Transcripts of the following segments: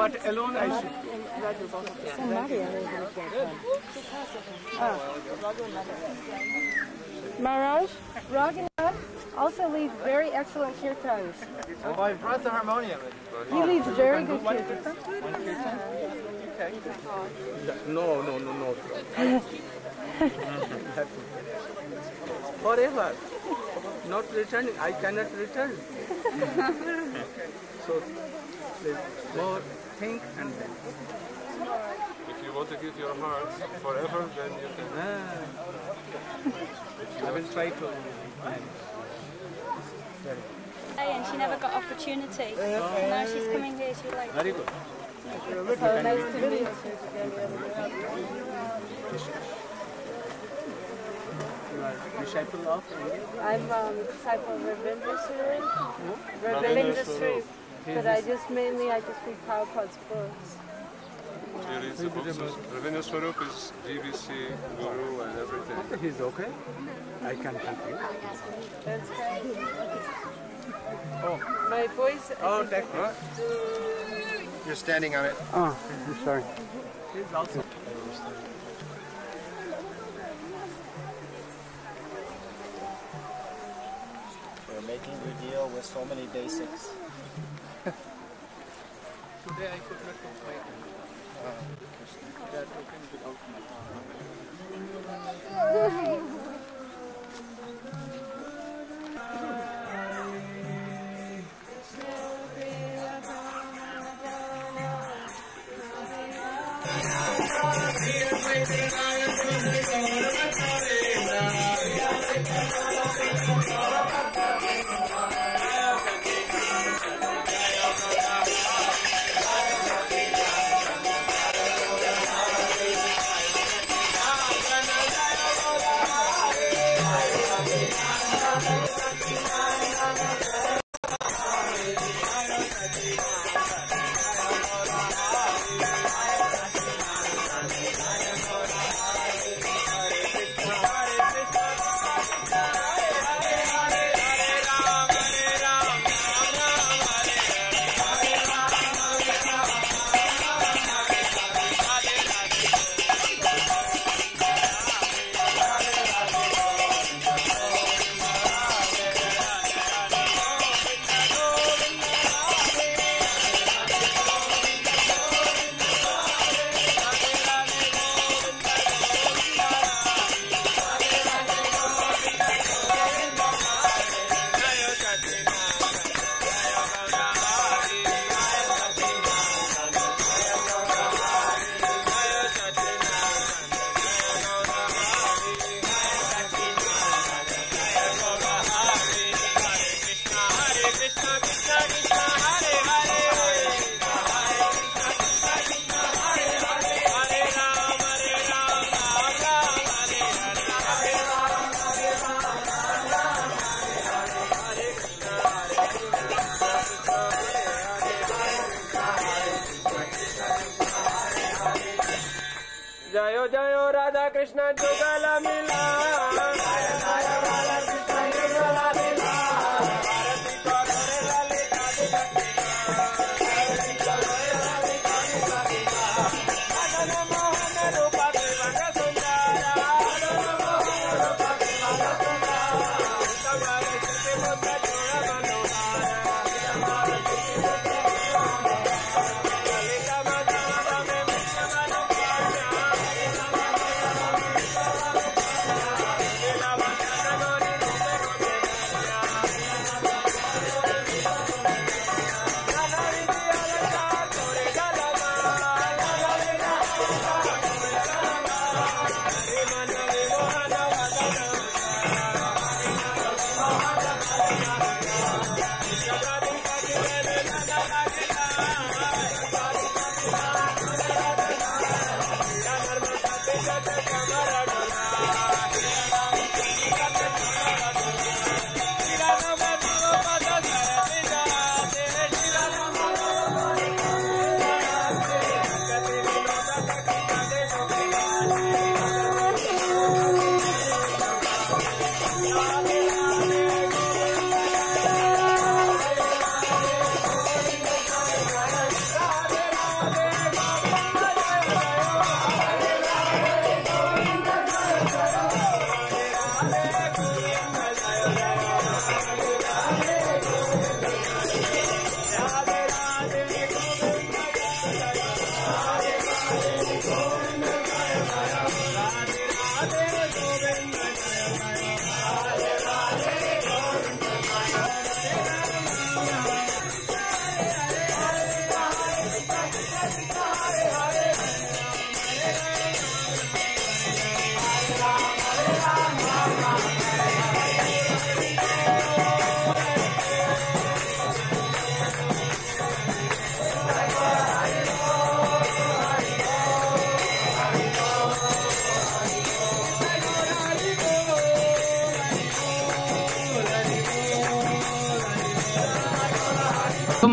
But alone I should. Maharaj, Raghunath also leads very excellent kirtans. Oh, I brought the harmonium. He leads very good kirtans. No, no, no, no. Forever. Not returning. I cannot return. so, more think and then. If you want to give your heart forever, then you can. Ah. I will try to manage. Very good. and she never got opportunity. Now she's coming here, she like Very good. So nice to meet you. You are disciple of I'm um, disciple of Ravindra Suri. Ravindra Suri. But I just mainly, I just read Prabhupada's books. She reads the books. Ravinder Swarup is GBC, Guru, and everything. He's okay. I can help you. That's great. Oh. My voice, Oh, take You're standing on it. Oh, I'm sorry. He's also. We're making you deal with so many basics. Today I could not complain. They are talking without my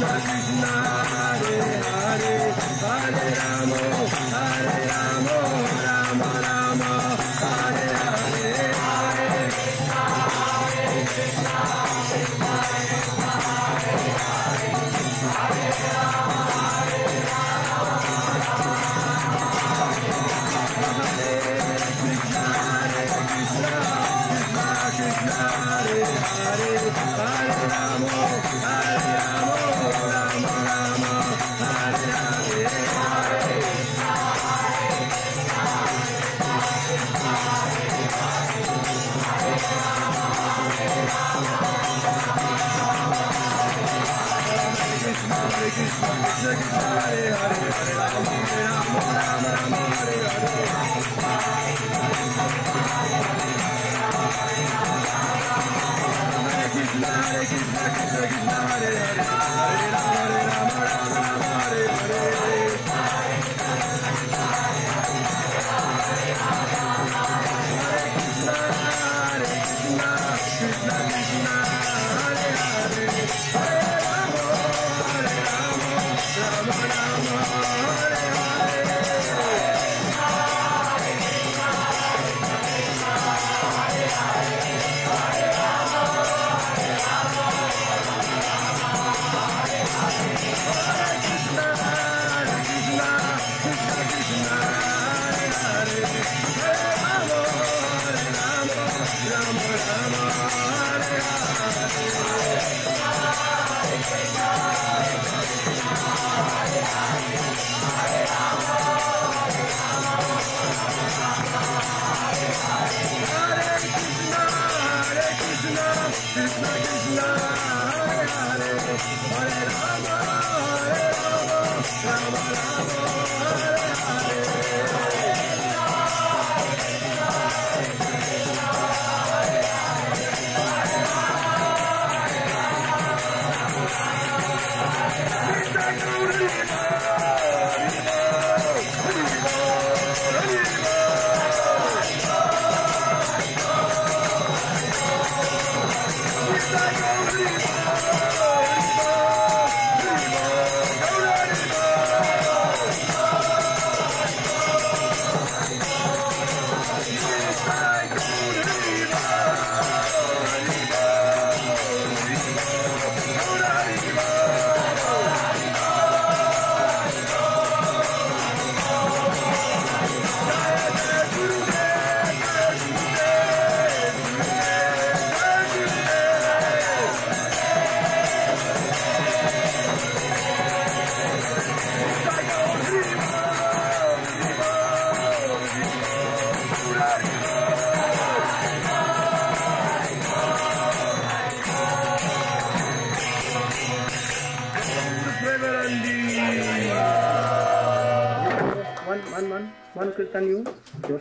Hare Hare, Hare Rama,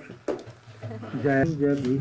Josh. Jai Jai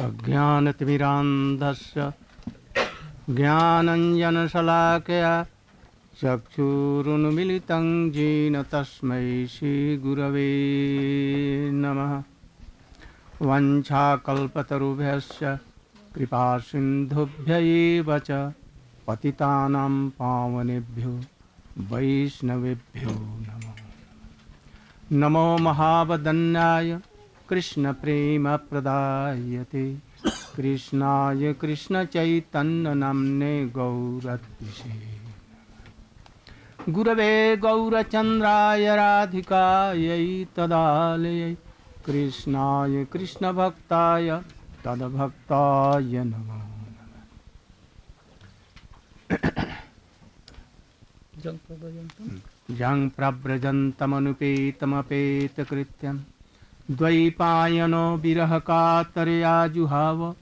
अज्ञानतिमिरान्धस्य ज्ञानञ्जनशलाकया चक्षुरुन्मिलितं येन तस्मै श्रीगुरवे नमः। वञ्छाकल्पतरुभ्यश्च कृपासिन्धुभ्य एव च पतितानां पावनेभ्यो वैष्णवेभ्यो नमः। नमो महावदन्याय कृष्णप्रेमप्रदायते कृष्णाय कृष्णचैतन्यनाम्ने गौरद्विषे गुरवे गौरचन्द्राय राधिकायै तदालयै। कृष्णाय कृष्णभक्ताय तद्भक्ताय नमो। जं प्रव्रजन्तमनुपेतमपेतकृत्यं द्वैपायनो विरह कातरया जुहाव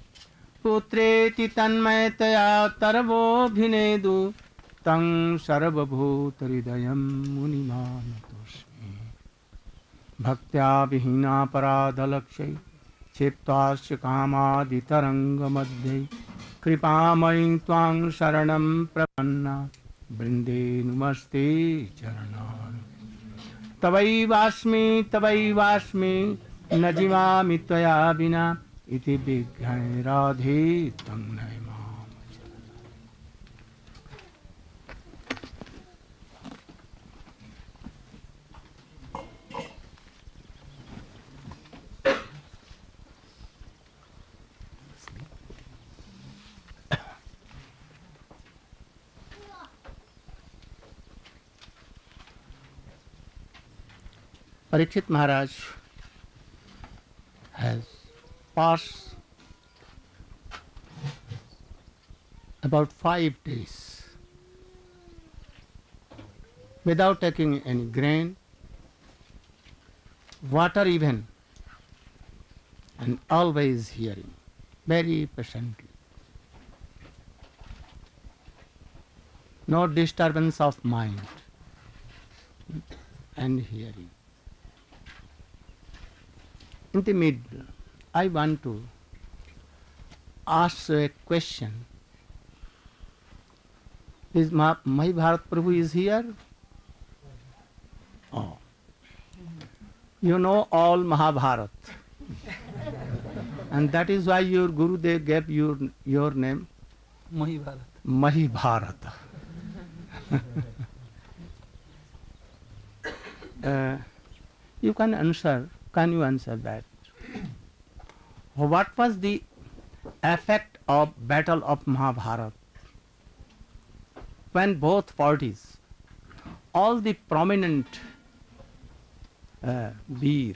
पुत्रेति तन्मयतया तरवोऽभिनेदु। तं सर्वभूतहृदयं मुनिमानतोऽस्मि। भक्त्या विहीनापराधलक्ष्यै क्षिप्त्वाश्च कामादितरङ्गमध्ये, कृपामयी त्वां शरणं प्रपन्ना। वृन्दे नमस्ते चरणान्। तवैवास्मि तवैवास्मी न जीवामी त्वया विना इति विज्ञाय राधे तं Parikshit Maharaj has passed about five days without taking any grain, water even, and always hearing very patiently. No disturbance of mind and hearing. In the middle, I want to ask a question. Is Ma- Mahabharat Prabhu is here? Oh. You know all Mahabharat. and that is why your Guru Dev gave your, your name Mahibharat. Mahibharata. uh, you can answer, can you answer that? What was the effect of battle of Mahabharata when both parties, all the prominent uh, Veer,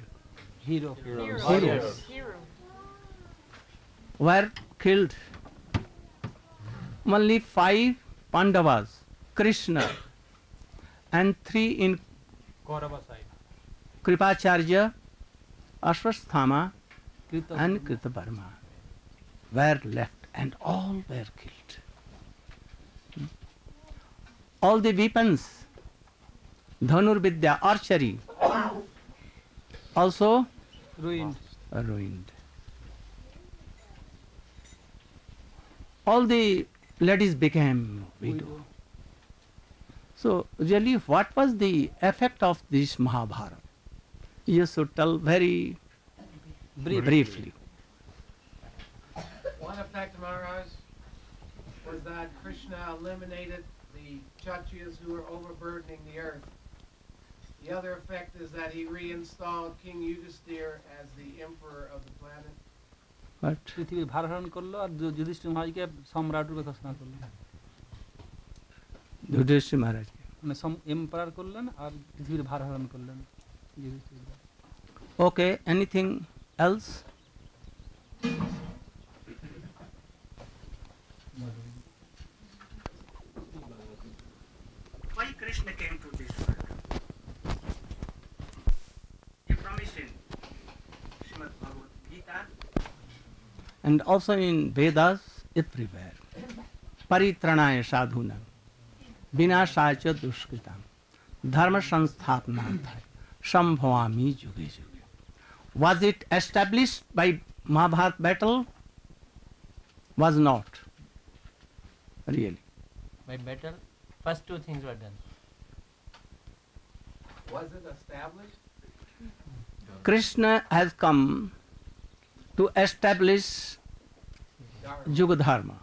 Hero. heroes, were killed. Only five Pandavas, Krishna, and three in Kaurava side. Kripacharya, Ashwasthama, and Kritavarma were left, and all were killed. All the weapons, Dhanurvidya, archery, also Ruined. ruined. All the ladies became widow. So really, what was the effect of this Mahabharata? You should tell very briefly. One effect, Maharaj, was that Krishna eliminated the Kshatriyas who were overburdening the earth. The other effect is that he reinstalled King Yudhisthira as the emperor of the planet. But পৃথিবীর ভার হরণ করলো আর যু- যুধিষ্ঠির মহারাজকে সম্রাট রূপে ঘোষণা করলো Yudhishthira Maharaj. মানে এম্পায়ার করলেন আর পৃথিবীর ভার হরণ করলেন Yudhishthir Okay, anything else? Why Krishna came to this world? He promised in Srimad Bhagavad Gita and also in Vedas everywhere. Paritranaya sadhuna vinashaya cha dushkritam dharma sansthapanarthaya sambhavami juge juge. Was it established by Mahabharat battle? Was not. Really. By battle, first two things were done. Was it established? Krishna has come to establish Yuga Dharma.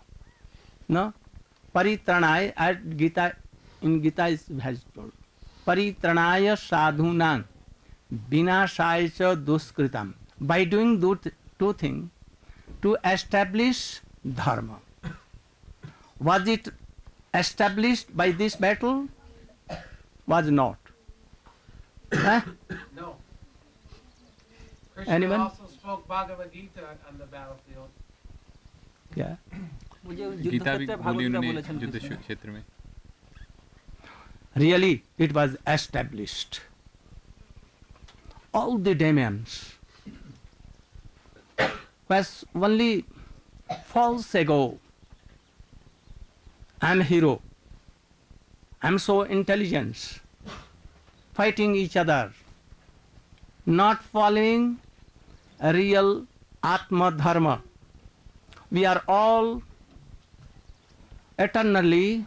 No? Paritranaya at Gita, in Gita is has told. Paritranaya sadhunam विनाशाय च दुष्कृतम। By doing two thing to establish dharma was it establish by this battle was not Anyone? also spoke really it was established All the demons was only false ego. I'm hero. I'm so intelligent. Fighting each other. Not following a real Atma Dharma. We are all eternally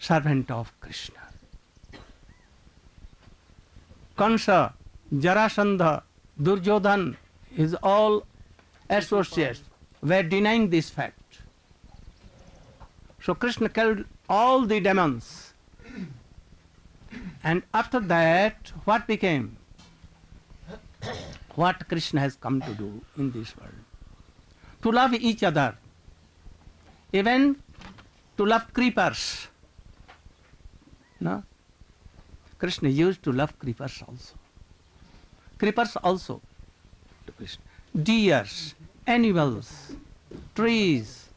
servant of Krishna. Kansa, Jarasandha, Duryodhan is all associates were denying this fact. So Krishna killed all the demons. And after that, what became? What Krishna has come to do in this world? To love each other. Even to love creepers. No? Krishna used to love creepers also. Creepers also Deers, animals, trees.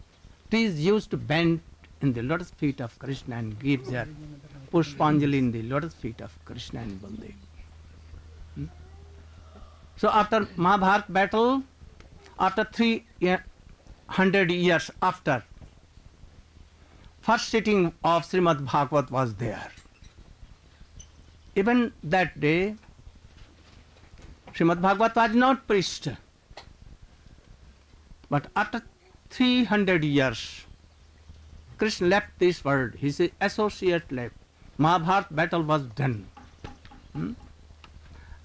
Trees used to bend in the lotus feet of Krishna and give their pushpanjali in the lotus feet of Krishna and Baldev. Hmm? So after Mahabharat battle, after three hundred years after, first sitting of Srimad Bhagavat was there. Even that day, Srimad Bhagavat was not preached. But after 300 years, Krishna left this world, his associate left. Mahabharat battle was done. Hmm?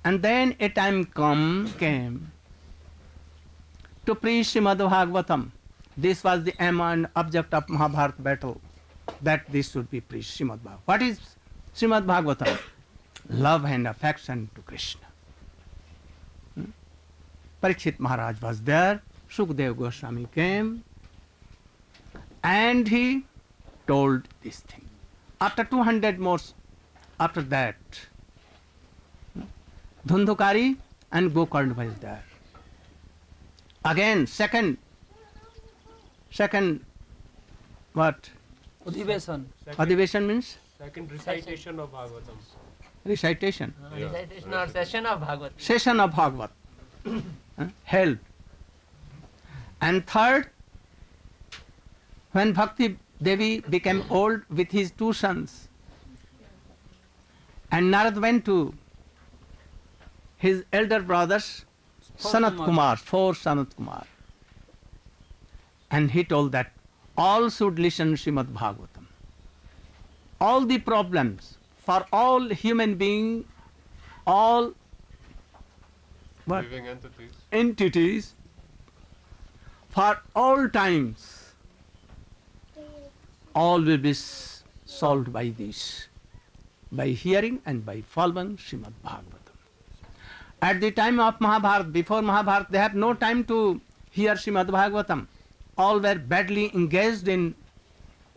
And then a time come came to preach Srimad Bhagavatam. This was the aim and object of Mahabharat battle, that this should be preached, Srimad Bhagavatam. What is Srimad Bhagavatam? Love and affection to Krishna. Hmm? Parikshit Maharaj was there, Sukdev Goswami came, and he told this thing. After 200 more, after that, Dhundhukari and Gokarna was there. Again, second, second, what? Adhivesan. Adhivesan means? Second recitation of Bhagavatam. Recitation. Uh, Recitation or session of Bhagavad. Session of Bhagavat. Huh? held. And third, when Bhakti Devi became old with his two sons, and Narad went to his elder brothers, Sanat Kumar, four Sanat Kumar, and he told that all should listen Srimad Bhagavatam. All the problems for all human being, all what? Living entities. Entities for all times all will be solved by this by hearing and by following Srimad Bhagavatam. At the time of Mahabharata, before Mahabharata, they have no time to hear Srimad Bhagavatam. All were badly engaged in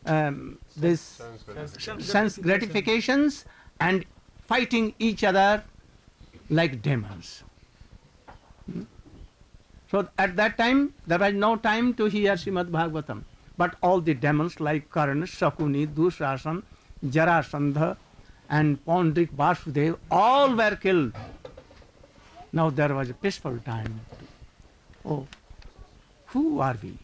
um, this Sense gratification. sense gratifications and fighting each other like demons. Hmm? So at that time, there was no time to hear Srimad Bhagavatam. But all the demons like Karna, Shakuni, Dushasan, Jarasandha, and Paundrak Vasudev, all were killed. Now there was a peaceful time. Oh, who are we?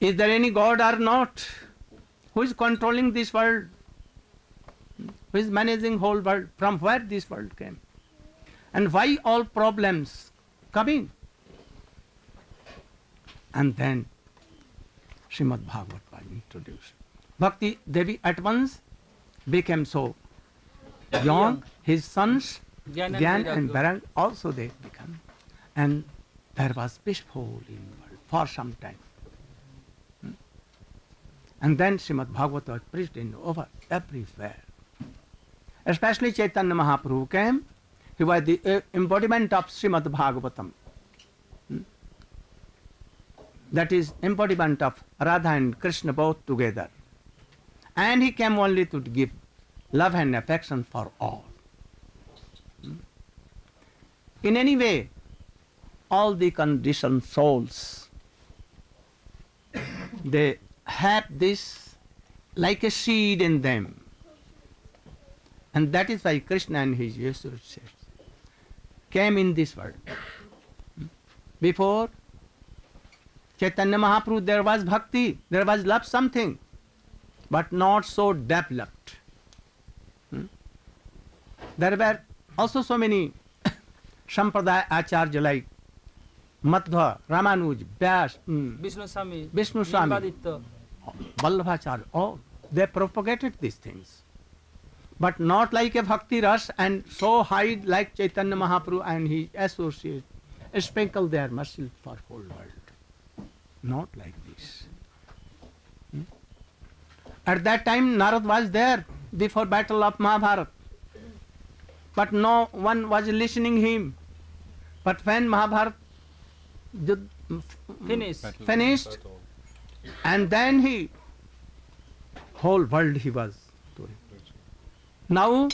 Is there any God or not? Who is controlling this world? Who is managing whole world? From where this world came? And why all problems coming? And then Srimad Bhagavat was introduced. Bhakti Devi at once became so young. His sons, Gyan and Gyan Vairagya. and Vairagya, also they become. And there was peaceful in the world for some time. Hmm? And then Srimad Bhagavat was preached in over everywhere. Especially Chaitanya Mahaprabhu came. He was the uh, embodiment of Srimad Bhagavatam. That is embodiment of Radha and Krishna both together. And he came only to give love and affection for all. In any way, all the conditioned souls, they have this like a seed in them. And that is why Krishna and his associates came in this world. Before Chaitanya Mahaprabhu, there was bhakti, there was love something, but not so developed. There were also so many Sampradaya Acharya like Madhva, Ramanuj, Vyas, Vishnu Swami, Vishnu Swami Vallabhacharya, all, they propagated these things. But not like a bhakti ras and so high like Chaitanya Mahaprabhu and his associates sprinkle their mercy for whole world. Not like this. Hmm? At that time Narad was there before battle of Mahabharata. But no one was listening him. But when Mahabharata Finished. finished and then he whole world he was. Now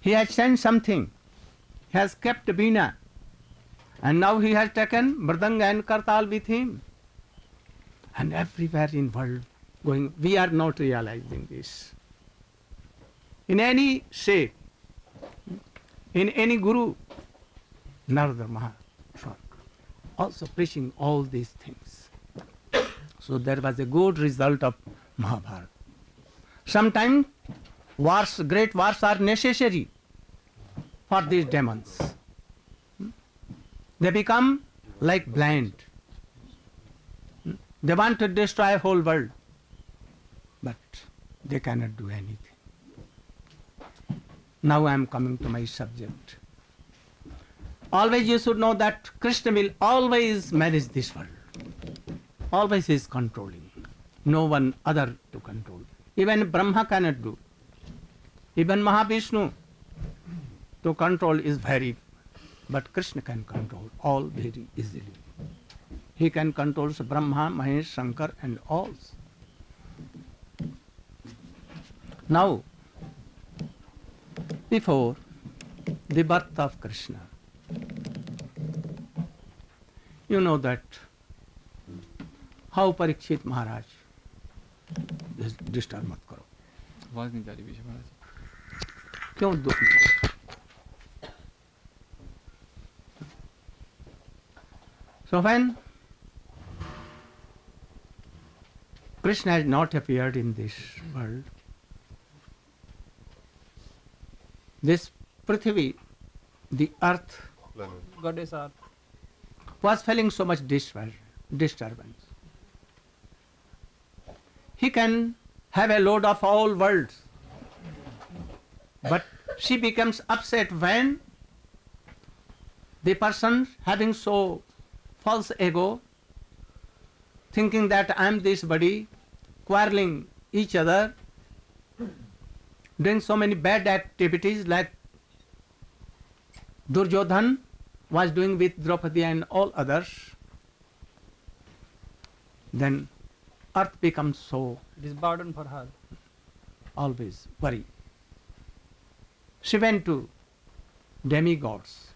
he has sent something. He has kept Veena. And now he has taken Mridanga and Kartal with him. And everywhere in world going, we are not realizing this. In any shape, in any guru, Narada Mahaswami, also preaching all these things. So there was a good result of Mahabharata. Sometimes wars, great wars are necessary for these demons. They become like blind. They want to destroy whole world, but they cannot do anything. Now I am coming to my subject. Always you should know that Krishna will always manage this world. Always he is controlling. No one other to control. Even Brahma cannot do. Even Mahavishnu to control is very but Krishna can control all very easily he can control Brahma Mahesh Shankar and all now before the birth of Krishna you know that how Parikshit Maharaj disturb मत करो आवाज़ नहीं जा रही महाराज Pion. So when Krishna has not appeared in this world, this Prithvi, the earth, Planet. goddess earth, was feeling so much disturbance. He can have a load of all worlds but she becomes upset when the person having so false ego, thinking that I am this body, quarreling each other, doing so many bad activities like Duryodhan was doing with Draupadi and all others, then earth becomes so it is burden for her always worry. She went to demigods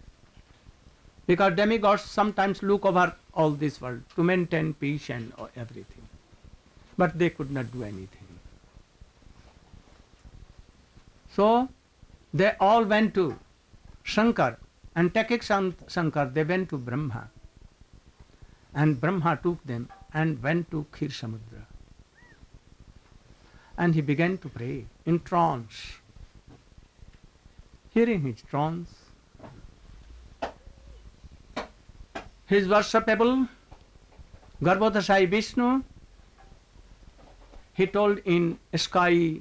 because demigods sometimes look over all this world to maintain peace and uh, everything, but they could not do anything. So they all went to Shankar and taking Shankar they went to Brahma and Brahma took them and went to Khir Samudra. And he began to pray in trance. Hearing his trance, his worshipable Garbhodasai Vishnu, he told in sky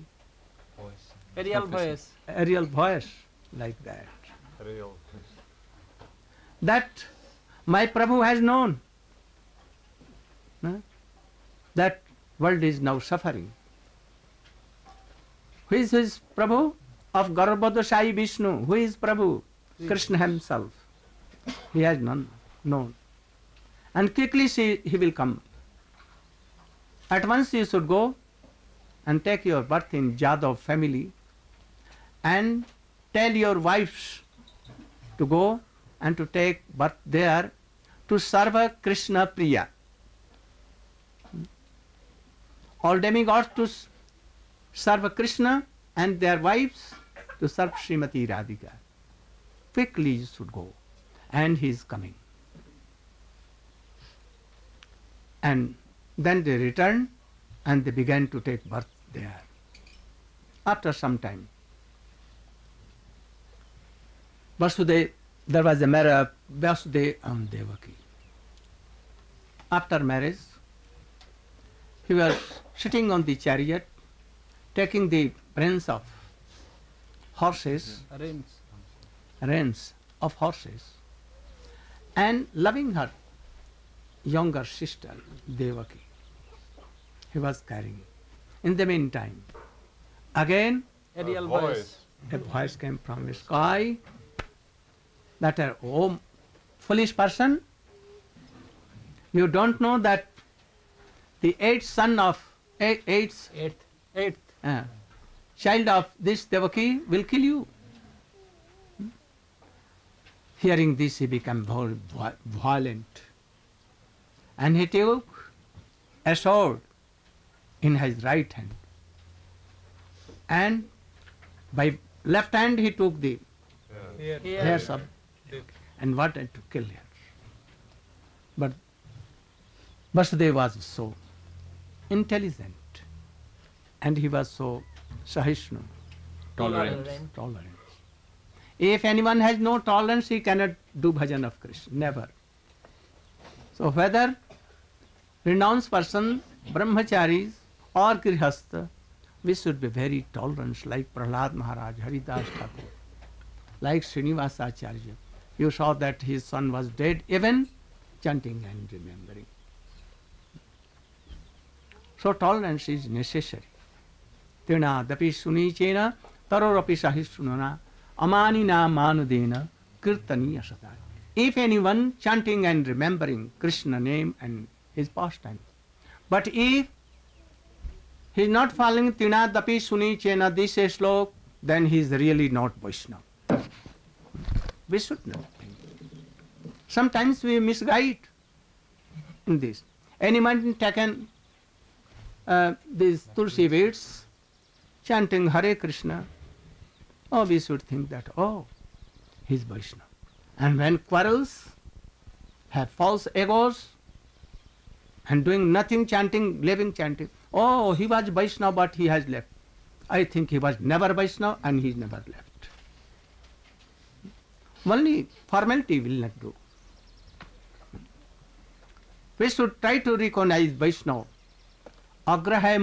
aerial voice aerial voice like that Real. that my Prabhu has known huh, that world is now suffering. Who is his Prabhu? Of Garbhodasai Vishnu. Who is Prabhu? Krishna himself. He has none known. And quickly she, he will come. At once you should go and take your birth in Jadhav family and tell your wives to go and to take birth there to serve Krishna Priya. All demigods to serve Krishna and their wives to serve Srimati Radhika. Quickly you should go and he is coming. And then they returned and they began to take birth there. After some time, Vasudeva, there was a marriage of Vasudeva and Devaki. After marriage, he was sitting on the chariot, taking the reins of horses, Reins. reins of horses, and loving her younger sister, Devaki. He was carrying. In the meantime, again, aerial voice. a voice came from the sky that, uh, oh, foolish person, you don't know that the eighth son of, eight, eighth, Eighth. Eighth. uh, child of this Devaki will kill you. Hmm? Hearing this, he became very violent. And he took a sword in his right hand. And by left hand, he took the Here. hairs of and wanted to kill her. But Vasudeva was so intelligent and he was so Sahishnu, Tolerant. tolerant. If anyone has no tolerance, he cannot do bhajan of Krishna, never. So whether renounced person, brahmacharis or grihastha, we should be very tolerant like Prahlad Maharaj, Haridas Thakur, like Srinivasa Acharya. You saw that his son was dead, even chanting and remembering. So tolerance is necessary. तृणाद्यपि सुनीचेन तरोरपि सहिष्णुना अमानिना मानुदेन कीर्तनीय सदा if anyone chanting and remembering Krishna name and his pastime but if his not following तृणाद्यपि सुनीचेन this a shloka then he really not Vaishnav sometimes we misguide in this any man taken this tulsi weeds chanting Hare Krishna, oh, we should think that, oh, he's Vaishnava. And when quarrels have false egos and doing nothing, chanting, living, chanting, oh, he was Vaishnava, but he has left. I think he was never Vaishnava and he's never left. Only formality will not do. We should try to recognize Vaishnava. Agra hai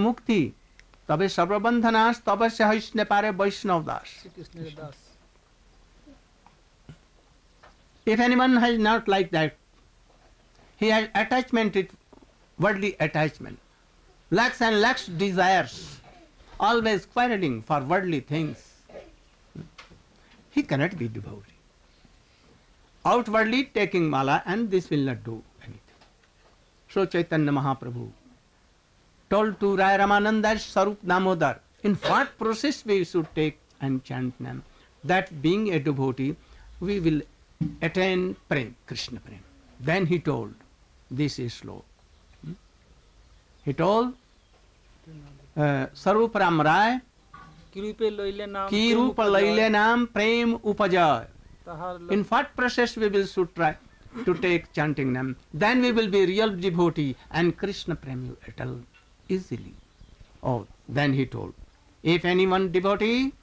तबे सर्वबंधनास तब से हिष्ण पारे वैष्णव दास if anyone has not like that he has attachment it worldly attachment lakhs and lakhs desires always craving for worldly things he cannot be devotee outwardly taking mala and this will not do anything so Chaitanya Mahaprabhu told to Raya Ramananda as Sarup Namodar. in what process we should take and chant them? That being a devotee, we will attain Prem, Krishna Prem. Then he told, this is slow. Hmm? He told uh, Sarvupram Rai, की रूप Laila नाम Prem उपजय In what process we will should try? to take chanting them. Then we will be real devotee and Krishna Prem you attain. Easily. Oh, then he told, if anyone devotee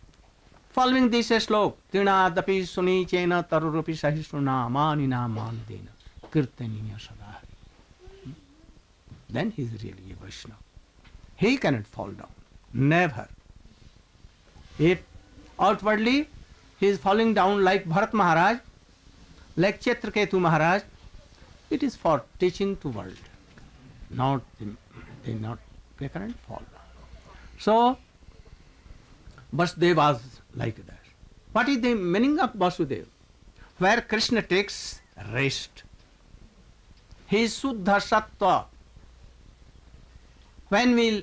following this slok, Tinadapi suni chena tarurupi sahisruna manina mandena kirtaniya sadahari. Hmm? Then he is really a Vaishnava. He cannot fall down. Never. If outwardly he is falling down like Bharat Maharaj, like Chetraketu Maharaj, it is for teaching to world. Not they not they cannot fall. So Vasudeva was like that. What is the meaning of Vasudeva? Where Krishna takes rest. He is Suddha Sattva. When we'll,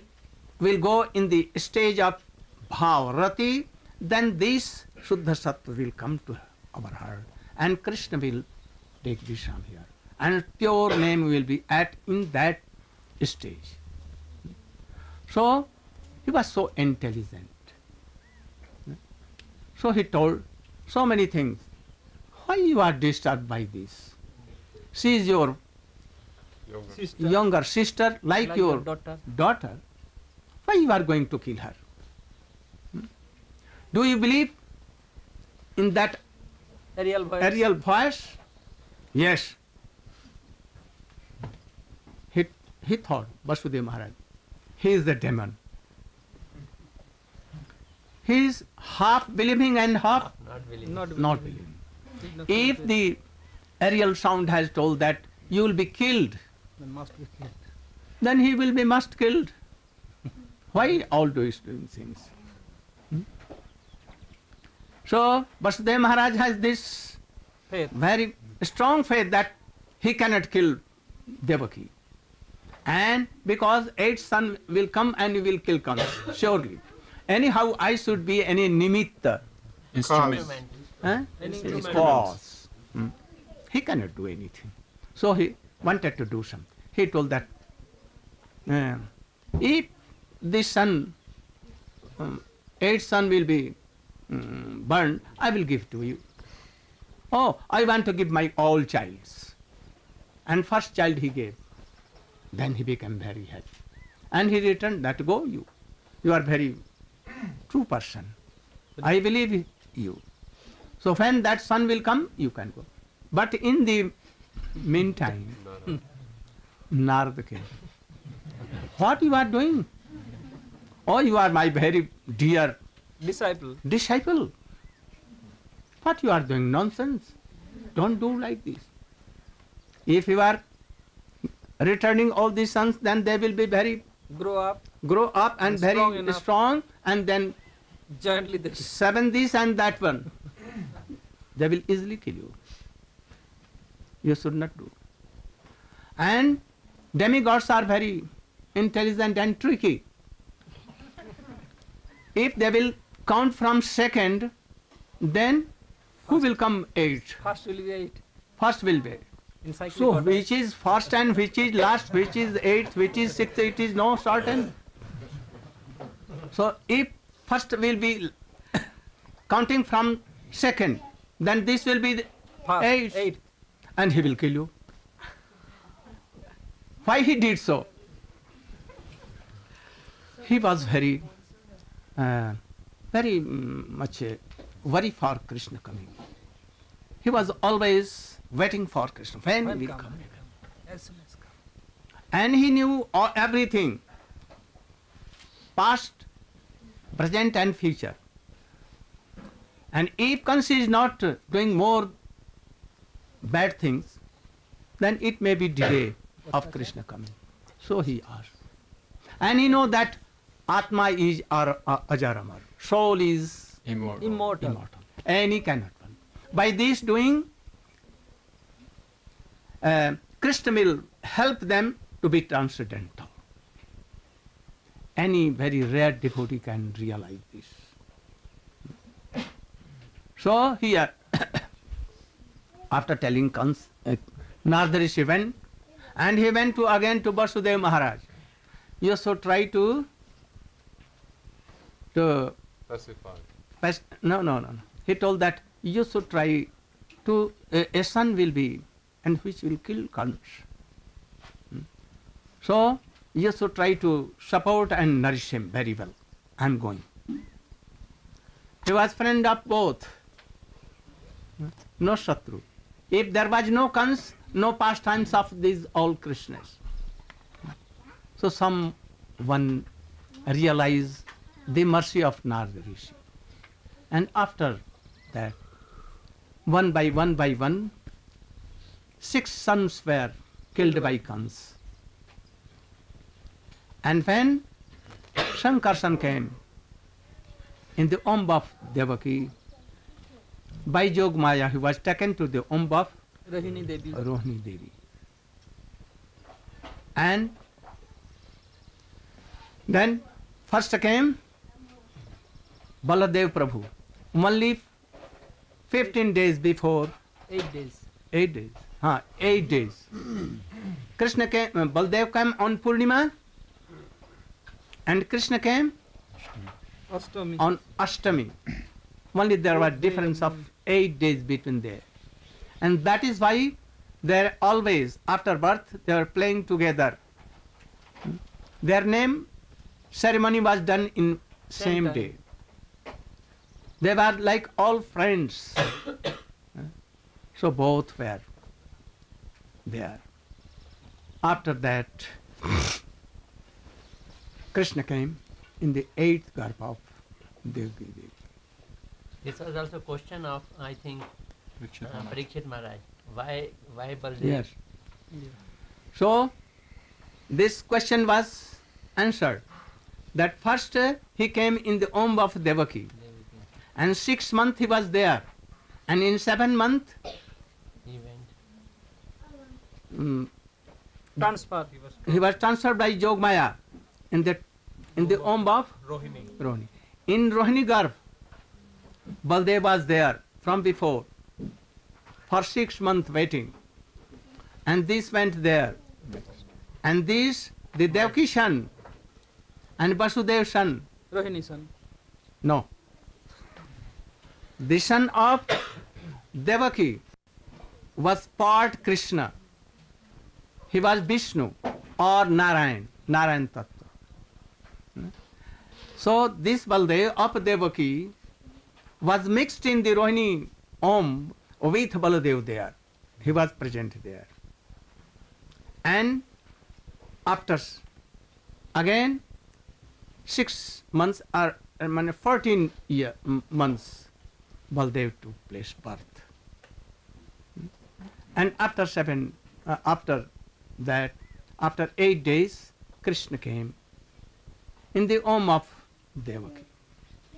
we'll go in the stage of Bhavrati, then this Suddha Sattva will come to our heart and Krishna will take Vishram here. And pure name will be at in that stage. So he was so intelligent. So he told so many things. Why you are disturbed by this? She is your Younger. Sister. younger sister, like, Like your, your daughter. daughter. Why you are going to kill her? Hmm? Do you believe in that aerial voice. aerial voice? Yes. He, he thought, Vasudeva Maharaj, he is the demon. He is half believing and half Not believing. Not not believing. If the aerial sound has told that you will be killed, Then must be killed. then he will be must killed. Why all those doing things? Hmm? So Vasudeva Maharaj has this Faith. very strong faith that he cannot kill Devaki. And because eight son will come and he will kill Kans, surely. Anyhow, I should be any nimitta. Instrument. Huh? Instrument. Cause. Hmm. He cannot do anything. So he wanted to do something. He told that uh, if this son, um, eight son will be um, burned, I will give to you. Oh, I want to give my all childs. And first child he gave. Then he became very happy. And he returned that go you. You are very true person. I believe you. So when that son will come, you can go. But in the meantime, Narada came. What you are doing? Oh, you are my very dear Disciple. disciple. What you are doing? Nonsense. Don't do like this. If you are returning all these sons, then they will be very Grow up. grow up and And very strong strong, and then Jointly this. seven this and that one. They will easily kill you. You should not do. And demigods are very intelligent and tricky. If they will count from second, then who will come eight? First will be eight. First will be. Cyclic So which is first and which is last, which is eighth, which is sixth, it is no certain. So if first will be counting from second, then this will be the First, eighth, eight. and he will kill you. Why he did so? He was very, uh, very mm, much uh, worry for Krishna coming. He was always waiting for Krishna. When When will come? come? As soon as come. And he knew all, everything past, present, and future. And if Kansi is not uh, doing more bad things, then it may be delay of Krishna coming. So he asked. And he know that Atma is ar- a- ajaramar. Soul is Immortal. Immortal. immortal. And he cannot run. By this doing, uh, Krishna will help them to be transcendental. Any very rare devotee can realize this. So here, after telling Kans, uh, Narada Rishi went, and he went to again to Vasudeva Maharaj. You should try to to Pacify. Pas- no, no, no, no. He told that you should try to, a, a son will be, and which will kill Kans. Hmm. So, you should try to support and nourish him very well. I am going. He was friend of both. Hmm. No Shatru. If there was no Kans, no pastimes of these all Krishnas. So someone realized the mercy of Narada Rishi. And after that, one by one by one, six sons were killed by Kans. And when Shankarsan came in the womb of Devaki, by Jog Maya, he was taken to the womb of Rohini Devi. Rohini Devi. And then first came Baladev Prabhu. Only 15 days before, Eight days. 8 days, huh, 8 days. Krishna came, Baladev came on Purnima and Krishna came Ashtami. on Ashtami. Only there was difference of 8 days between there. And that is why they're always, after birth, they are playing together. Their name ceremony was done in same day. They were like all friends. so both were there. After that, Krishna came in the eighth garb of Devaki Devi. This was also a question of, I think, Parikshit uh, Maharaj. Parikshit Maharaj. Why, why Baldev? Yes. So, this question was answered. That first uh, he came in the womb of Devaki, and six months he was there, and in seven month He went. Mm, Transfer. he was transferred by Jogmaya in the in the womb of Rohini. Rohini. In Rohini Garb, Baldev was there from before for six months waiting, and this went there, and this the Devaki son and Vasudev son Rohini son. No. The son of Devaki was part Krishna. He was Vishnu or Narayan, Narayan Tattva. Hmm? So this Baldev of Devaki was mixed in the Rohini Om with Baladev there. He was present there. And after again six months or I mean, 14 year, months Baldev took place birth. Hmm? And after seven, uh, after that, after eight days, Krishna came in the womb of Devaki,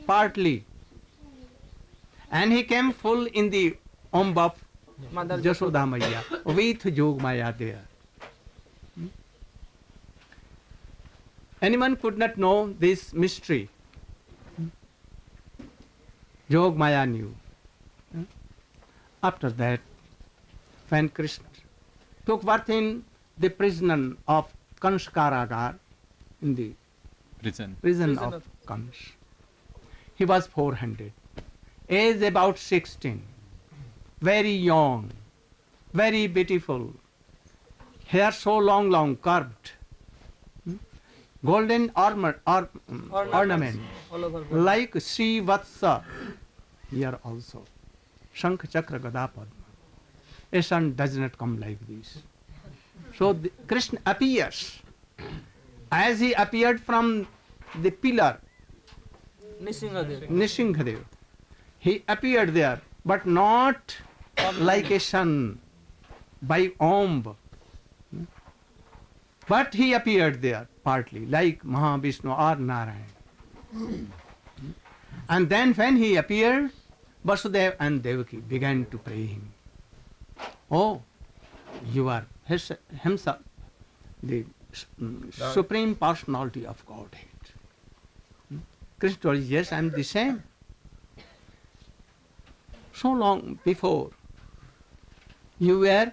partly. And he came full in the womb of Jashoda Maya with Jogmaya there. Hmm? Anyone could not know this mystery. Hmm? Jogmaya knew. Hmm? After that, when Krishna took birth in the prison of Kanskaragar, in the Prison. prison Prison of Kans, he was 400, age about 16, very young, very beautiful, hair so long, long, curved, hmm? golden armor, or, mm, Ornaments. ornament, All over. body. like Srivatsa, here also, Shankh Chakra Gada Padma. A sun does not come like this. So the, Krishna appears. As he appeared from the pillar. Nishingadev, he appeared there, but not like a sun by Om. But he appeared there partly, like Mahavishnu or Narayan. And then when he appeared, Vasudev and Devaki began to pray him. Oh, you are his, himself, the mm, supreme personality of Godhead. Hmm? Krishna told, yes, I am the same. So long before, you were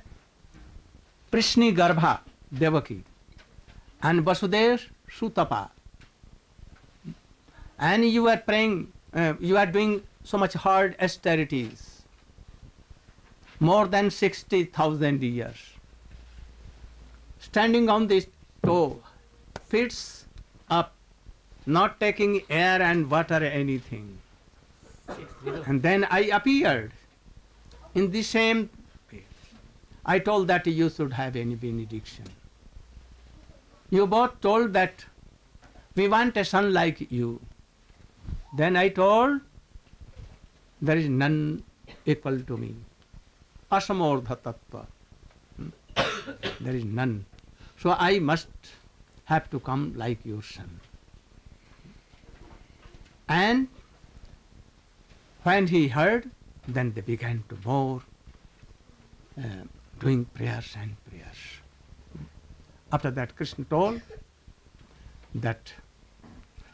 Prishni Garbha Devaki and Vasudev Sutapa. And you are praying, uh, you are doing so much hard austerities, more than 60,000 years. Standing on this toe, fits up, not taking air and water anything. And then I appeared in the same way. I told that you should have any benediction. You both told that we want a son like you. Then I told there is none equal to me. Asamordha tattva. Hmm? There is none. So I must have to come like your son. And when he heard, then they began to more uh, doing prayers and prayers. After that, Krishna told that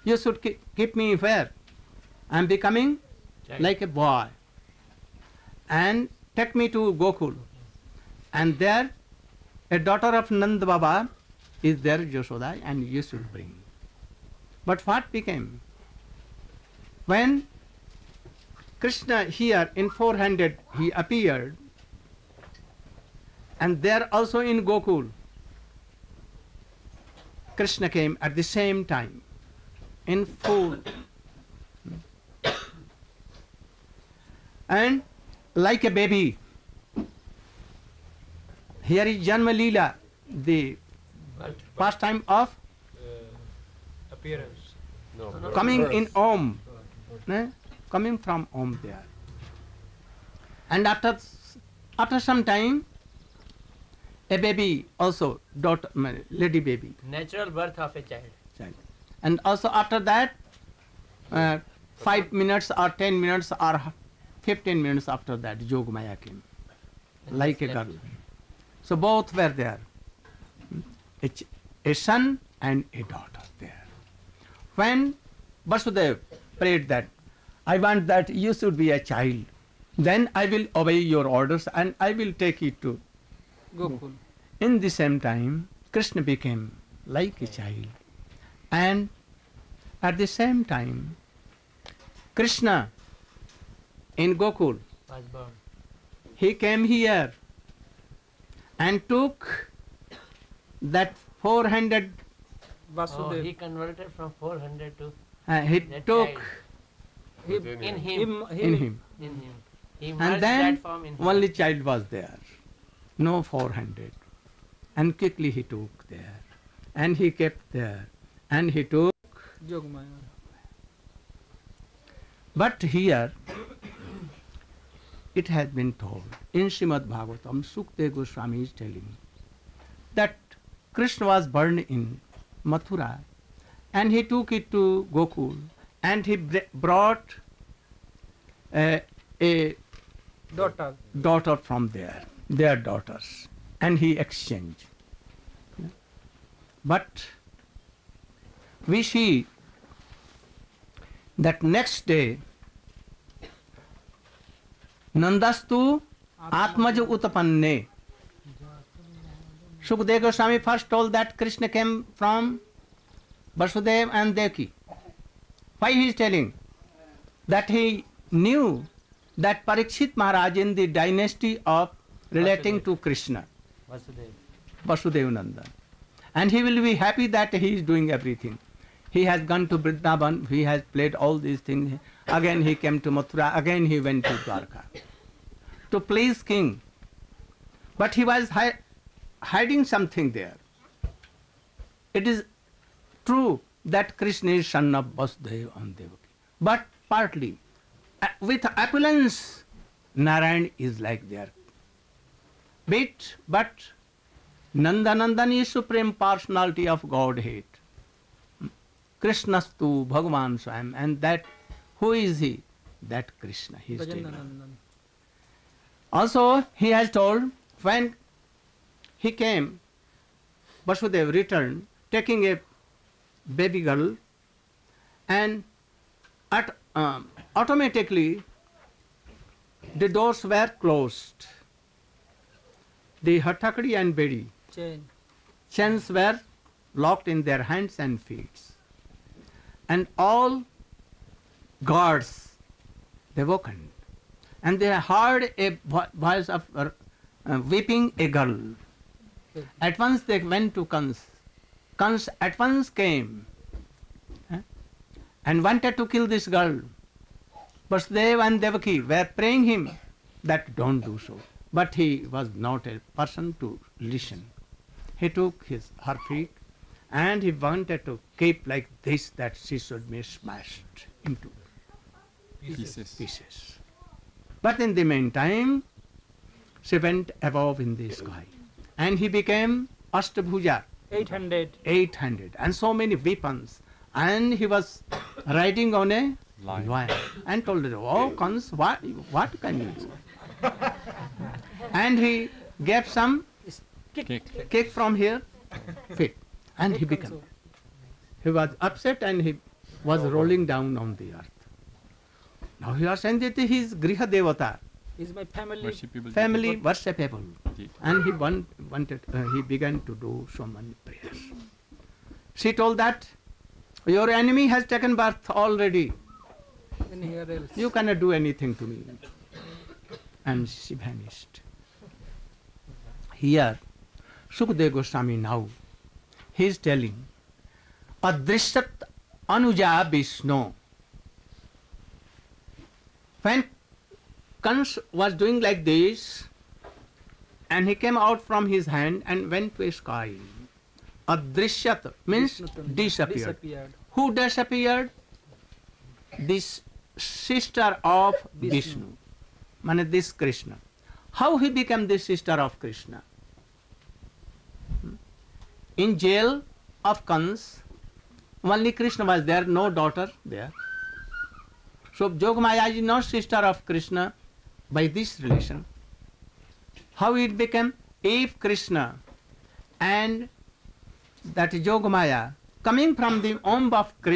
you should keep, keep me where? I am becoming Child. like a boy. And take me to Gokul. And there, a daughter of Nand Baba is there, Yashoda, and you should bring. But what became? When Krishna here in 400 he appeared, And there also in Gokul, Krishna came at the same time in full. And like a baby, here is Janma Leela, the pastime of appearance. No. coming in Om, eh? coming from Om there. And after after some time, a baby also, daughter, lady baby, Natural birth of a child. child. And also after that, uh, five minutes or ten minutes or fifteen minutes after that, Jogmaya came, like a girl. So both were there, a, a son and a daughter there. When Vasudev prayed that, I want that you should be a child, then I will obey your orders and I will take you to Gokul. in the same time, Krishna became like a child. And at the same time, Krishna in Gokul, Was born. he came here and took that 400, Oh, he converted from 400 to uh, he took child. He- in him. him- in him. In him. He And then that form in him. only child was there, no 400. And quickly he took there. And he kept there. And he took Jogmaya. But here it has been told in Srimad Bhagavatam, Sukdev Goswami is telling that Krishna was born in Mathura and he took it to Gokul and he br- brought uh, a Daughter. daughter from there, their daughters, and he exchanged. But we see that next day, नंदस्तु आत्मज उत्पन्ने। Sukhdev Goswami first told that Krishna came from Vasudev and Devaki why he is telling that he knew that Parikshit Maharaj in the dynasty of relating to Krishna Vasudev Nandan and he will be happy that he is doing everything he has gone to Vrindavan he has played all these thing again he came to Mathura again he went to Dwarka to please king. But he was hi- hiding something there. It is true that Krishna is son of Vasudeva and Devaki, but partly uh, with opulence, Narayan is like there. Bit, but Nandanandan is supreme personality of Godhead. Krishnastu Bhagavan Swam, and that who is he? That Krishna. He is telling. Also, he has told when he came, Vasudev returned, taking a baby girl, and at, um, automatically the doors were closed. The Hattakadi and Bedi Chain. chains were locked in their hands and feet. And all guards, they woken. And they heard a voice of uh, weeping a girl. At once they went to Kans. Kans at once came eh, and wanted to kill this girl. Vasudev and Devaki were praying him that don't do so. But he was not a person to listen. He took his her feet and he wanted to keep like this that she should be smashed into Pieces. pieces. But in the meantime, she went above in the sky and he became Ashtabhuja, 800. 800, and so many weapons. And he was riding on a Lion. lion and told her, Oh, Kans, what, what can you do? and he gave some Kick. kick from here, fit, and he became. He was upset and he was oh, rolling down on the earth. Now you are saying that he is Griha Devata, Is my family. Worshipable. family worshipable, and he want, wanted. Uh, he began to do so many prayers. She told that your enemy has taken birth already. In else. You cannot do anything to me. And she vanished. Here, Sukadeva Goswami now, he is telling, Adrishat Anuja Vishnu. When Kans was doing like this, and he came out from his hand and went to a sky. Adrishyat means disappeared. Disappeared. Who disappeared? This sister of Vishnu. Vishnu. This Krishna. How he became the sister of Krishna? In jail of Kans, only Krishna was there, no daughter there. So Jogamaya is not sister of Krishna by this relation. How it became? If Krishna and that Jogamaya coming from the womb of uh,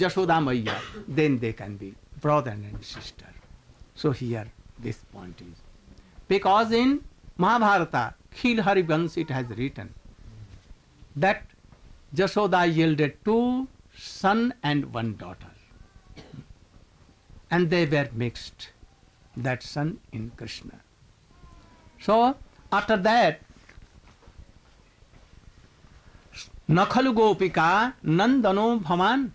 Jashoda Maya, then they can be brother and sister. So here this point is. Because in Mahabharata, Khil Harivans it has written that Jashoda yielded two son and one daughter. And they were mixed, that son in Krishna. So after that, Nakhalu Gopika Nandano Bhaman.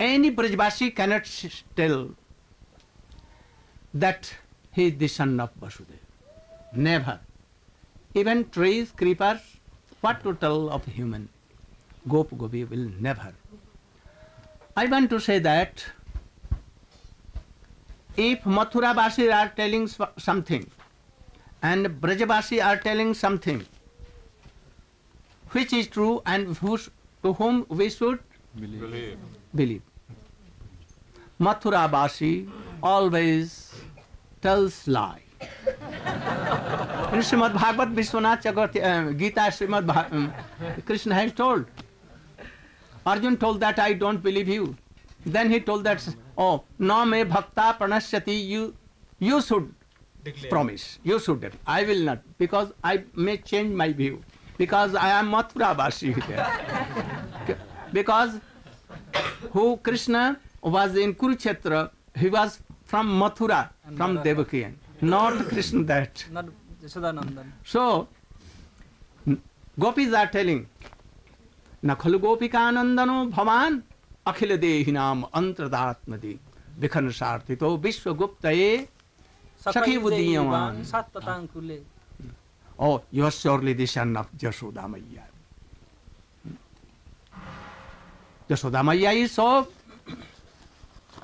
Any Brajbasi cannot tell that he is the son of Vasudeva. Never. Even trees, creepers, what to tell of human? Gop Gopi will never. I want to say that if Mathura Basi are telling something and Brajabasi are telling something, which is true and whose, to whom we should Believe. believe. Mathura Basi always tells lie. In Srimad Bhagavat Vishwanath Chakravarti, uh, Gita Srimad Bha- um, Krishna has told. Arjun told that I don't believe you. Then he told that, oh, no me bhakta pranasyati, you, you should promise. You should. do. I will not because I may change my view because I am Mathura Basi there. because who Krishna was in Kurukshetra, he was from Mathura, from Devaki, not Krishna that. Not So, n- gopis are telling, Nakhalu gopikanandano bhavan akhila dehinam antradatmadi vikhan sarthito vishwaguptaye sakhi buddhiyaman. Sat Tatangkule. Oh, you are surely the son of Jashoda Maya. Jashoda Maya is so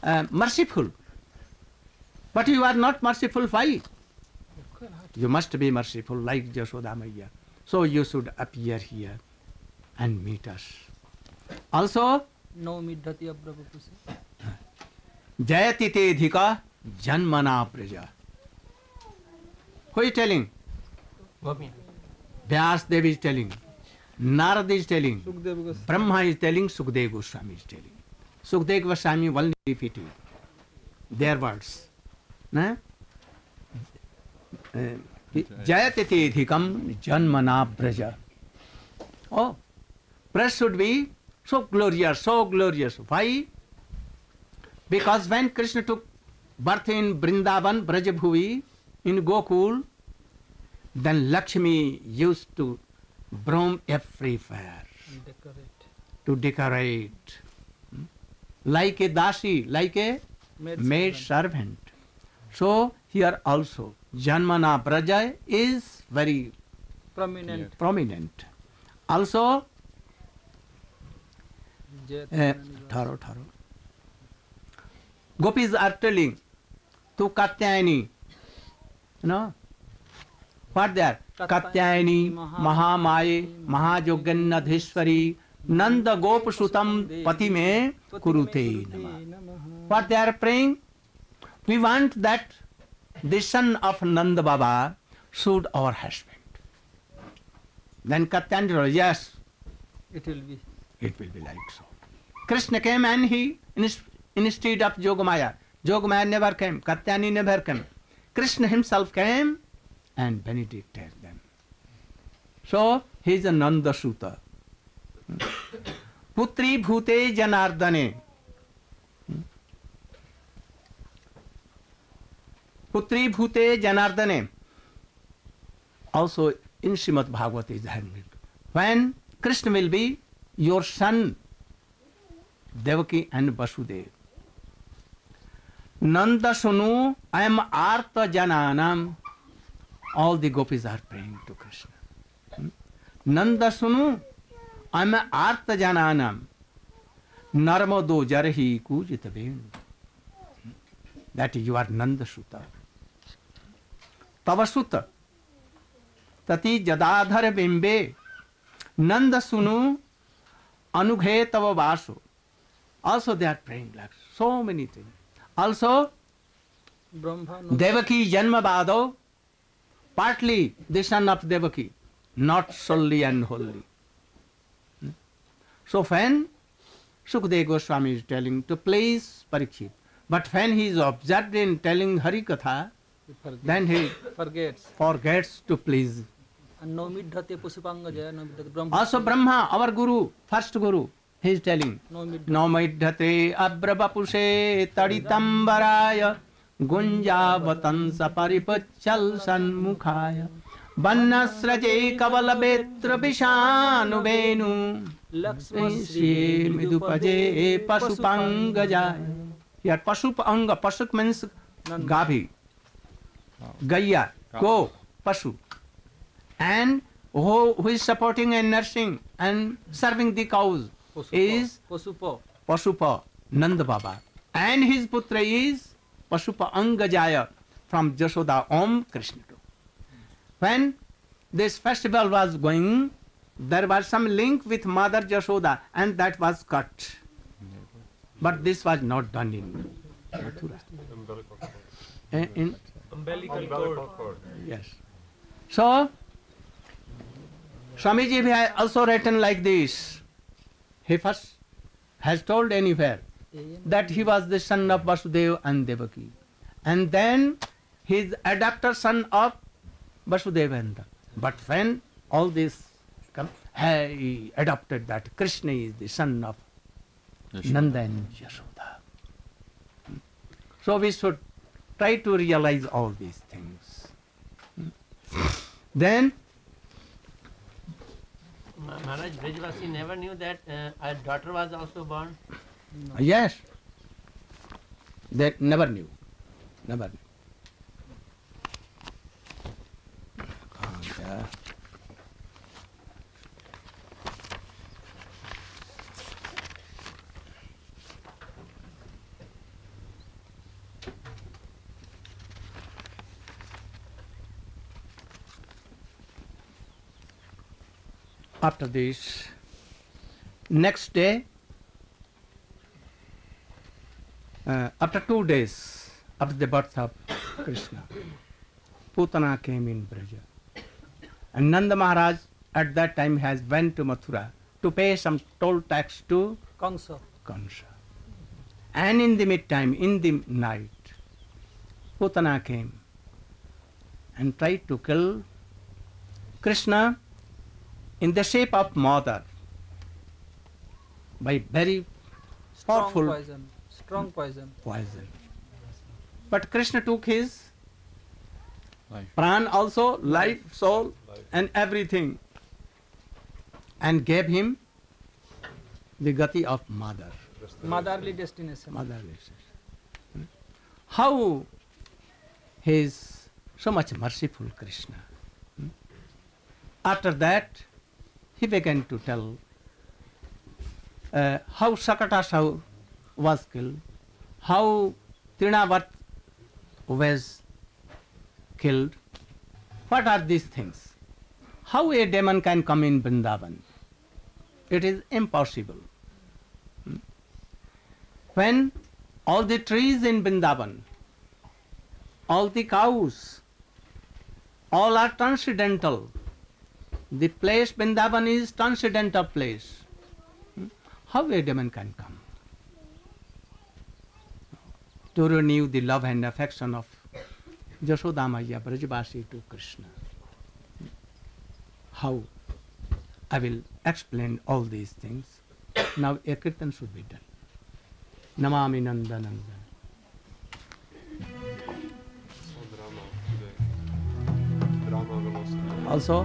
uh, merciful. But you are not merciful. Why? You must be merciful like Jashoda Maya. So you should appear here and meet us. Also, No midhati abrabapuse. Jayati te dhika janmana praja. Who is telling? Vyas Dev is telling. Narad is telling. Sukdev Goswami. Brahma is telling, Sukdev Goswami is telling. Sukdev Goswami only repeating their words. Na? Uh, Jayate te dhikam janmana Oh, should be so glorious, so glorious. Why? Because when Krishna took birth in Vrindavan, Brajabhuvi, in Gokul, then Lakshmi used to broom everywhere Decorate. to decorate. Hmm? Like a dasi, like a Maid maid servant. So here also, Janmana Braja is very Prominent. prominent. Also, Uh. Gopis are telling to Katyayani, you know, what they are? Katyayani, Mahamaye, Mahajogannadheshwari, Nanda Gopasutam Patime Kurute Namah. What they are praying? We want that the son of Nanda Baba should our husband. Then Katyayani told, yes, It will be. it will be like so. Krishna came and he, ins- instead of Jogamaya, Jogamaya never came, Katyani never came. Krishna himself came and benedicted them. So he is a Nanda Suta. Putri Bhute Janardane. Putri Bhute Janardane. Also in Srimad Bhagavata is handled. When Krishna will be your son, Devaki and Vasudev. नंद सुनु I am आर्त जनानम। All the gopis are praying to Krishna नंद सुनु I am आर्त जनानम। नर्म दो जर ही कूजित बेणु दैट यू आर नंद सुत। तव सुत। तति जदाधर बिंबे नंद सुनु, अनुघे तव Vasu. Also they are praying like so many things. Also Devaki Janma Bhado, partly the son of Devaki, not solely and wholly. Hmm? So when Sukadeva Goswami is telling to please Parikshit, but when he is observed in telling Hari Katha, then he forgets. forgets to please. Also Brahma, our Guru, first Guru, he is telling, नौमिढते अब्रवपुषे तडितम्बराय गुञ्जावतंस परिपच्छल सन्मुखाय वन्नस्रजे कवलवेत्र विषानुवेणु Shri मृदुपजे पशुपाङ्गजाय Here Pashupanga, Pashuk means Gavi, Gaya, go, Pashu. And who, who is supporting and nursing and serving the cows Is Pasupa. Pasupa Nanda Baba. And his putra is Pasupa Angajaya from Jashoda Om Krishna. When this festival was going, there was some link with Mother Jashoda and that was cut. But this was not done in Mathura. Eh, In, Umbilical cord. yes. So, Swamiji has also written like this. He first has told anywhere that he was the son of Vasudeva and Devaki. And then he is adopted son of Vasudevendra. But when all this come, he adopted that Krishna is the son of Nanda and Yashoda. So we should try to realize all these things. Then Maharaj Brajvasi never knew that uh, a daughter was also born. Yes. They never knew. Never knew. Oh, yeah. After this, next day, uh, after two days after the birth of Krishna, Putana came in Braja. And Nanda Maharaj at that time has went to Mathura to pay some toll tax to Kansa. Kansa. And in the midtime, in the night, Putana came and tried to kill Krishna in the shape of mother by very Strong powerful poison. Strong poison. poison. But Krishna took his Life. pran also, life, soul, and everything, and gave him the gati of mother. Motherly destination. Motherly. Hmm? How he is so much merciful, Krishna. Hmm? After that, he began to tell uh, how Sakatasau was killed, how Trinavat was killed. What are these things? How a demon can come in Vrindavan? It is impossible. Hmm? When all the trees in Vrindavan, all the cows, all are transcendental. The place Vrindavan is transcendental place. Hmm? How a demon can come? To renew the love and affection of Jashoda Maya Brajavasi to Krishna. How? I will explain all these things. Now a kirtan should be done. Namami Nanda Nanda. Also.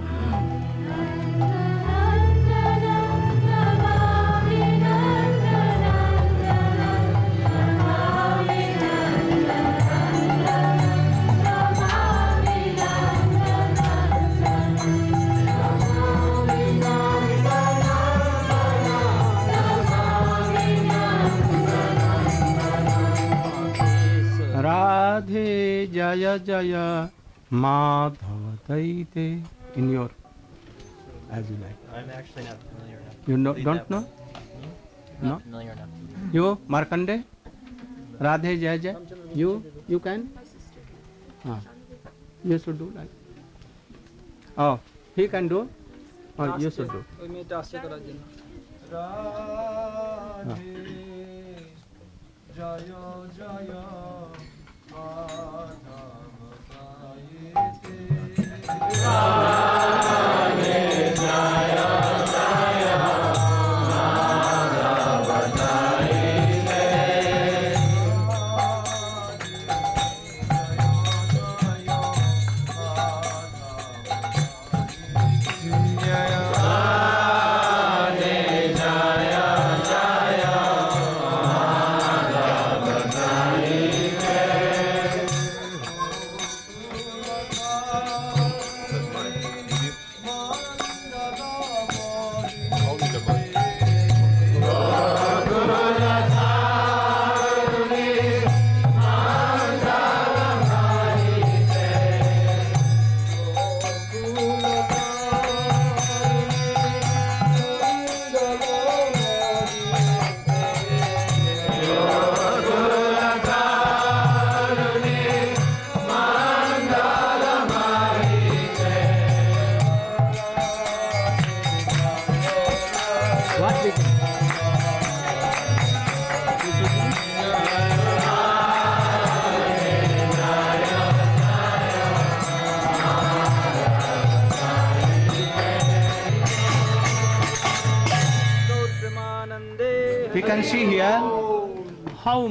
Jaya Jaya Madhava Daite in your as you like. I'm actually not familiar enough. You know, don't know? No? Not familiar enough. You Markande? Radhe Jaya Jaya? You you can? Ah. You should do like. Oh, he can do? Oh, you should do. Radhe Jaya Jaya રામે જાય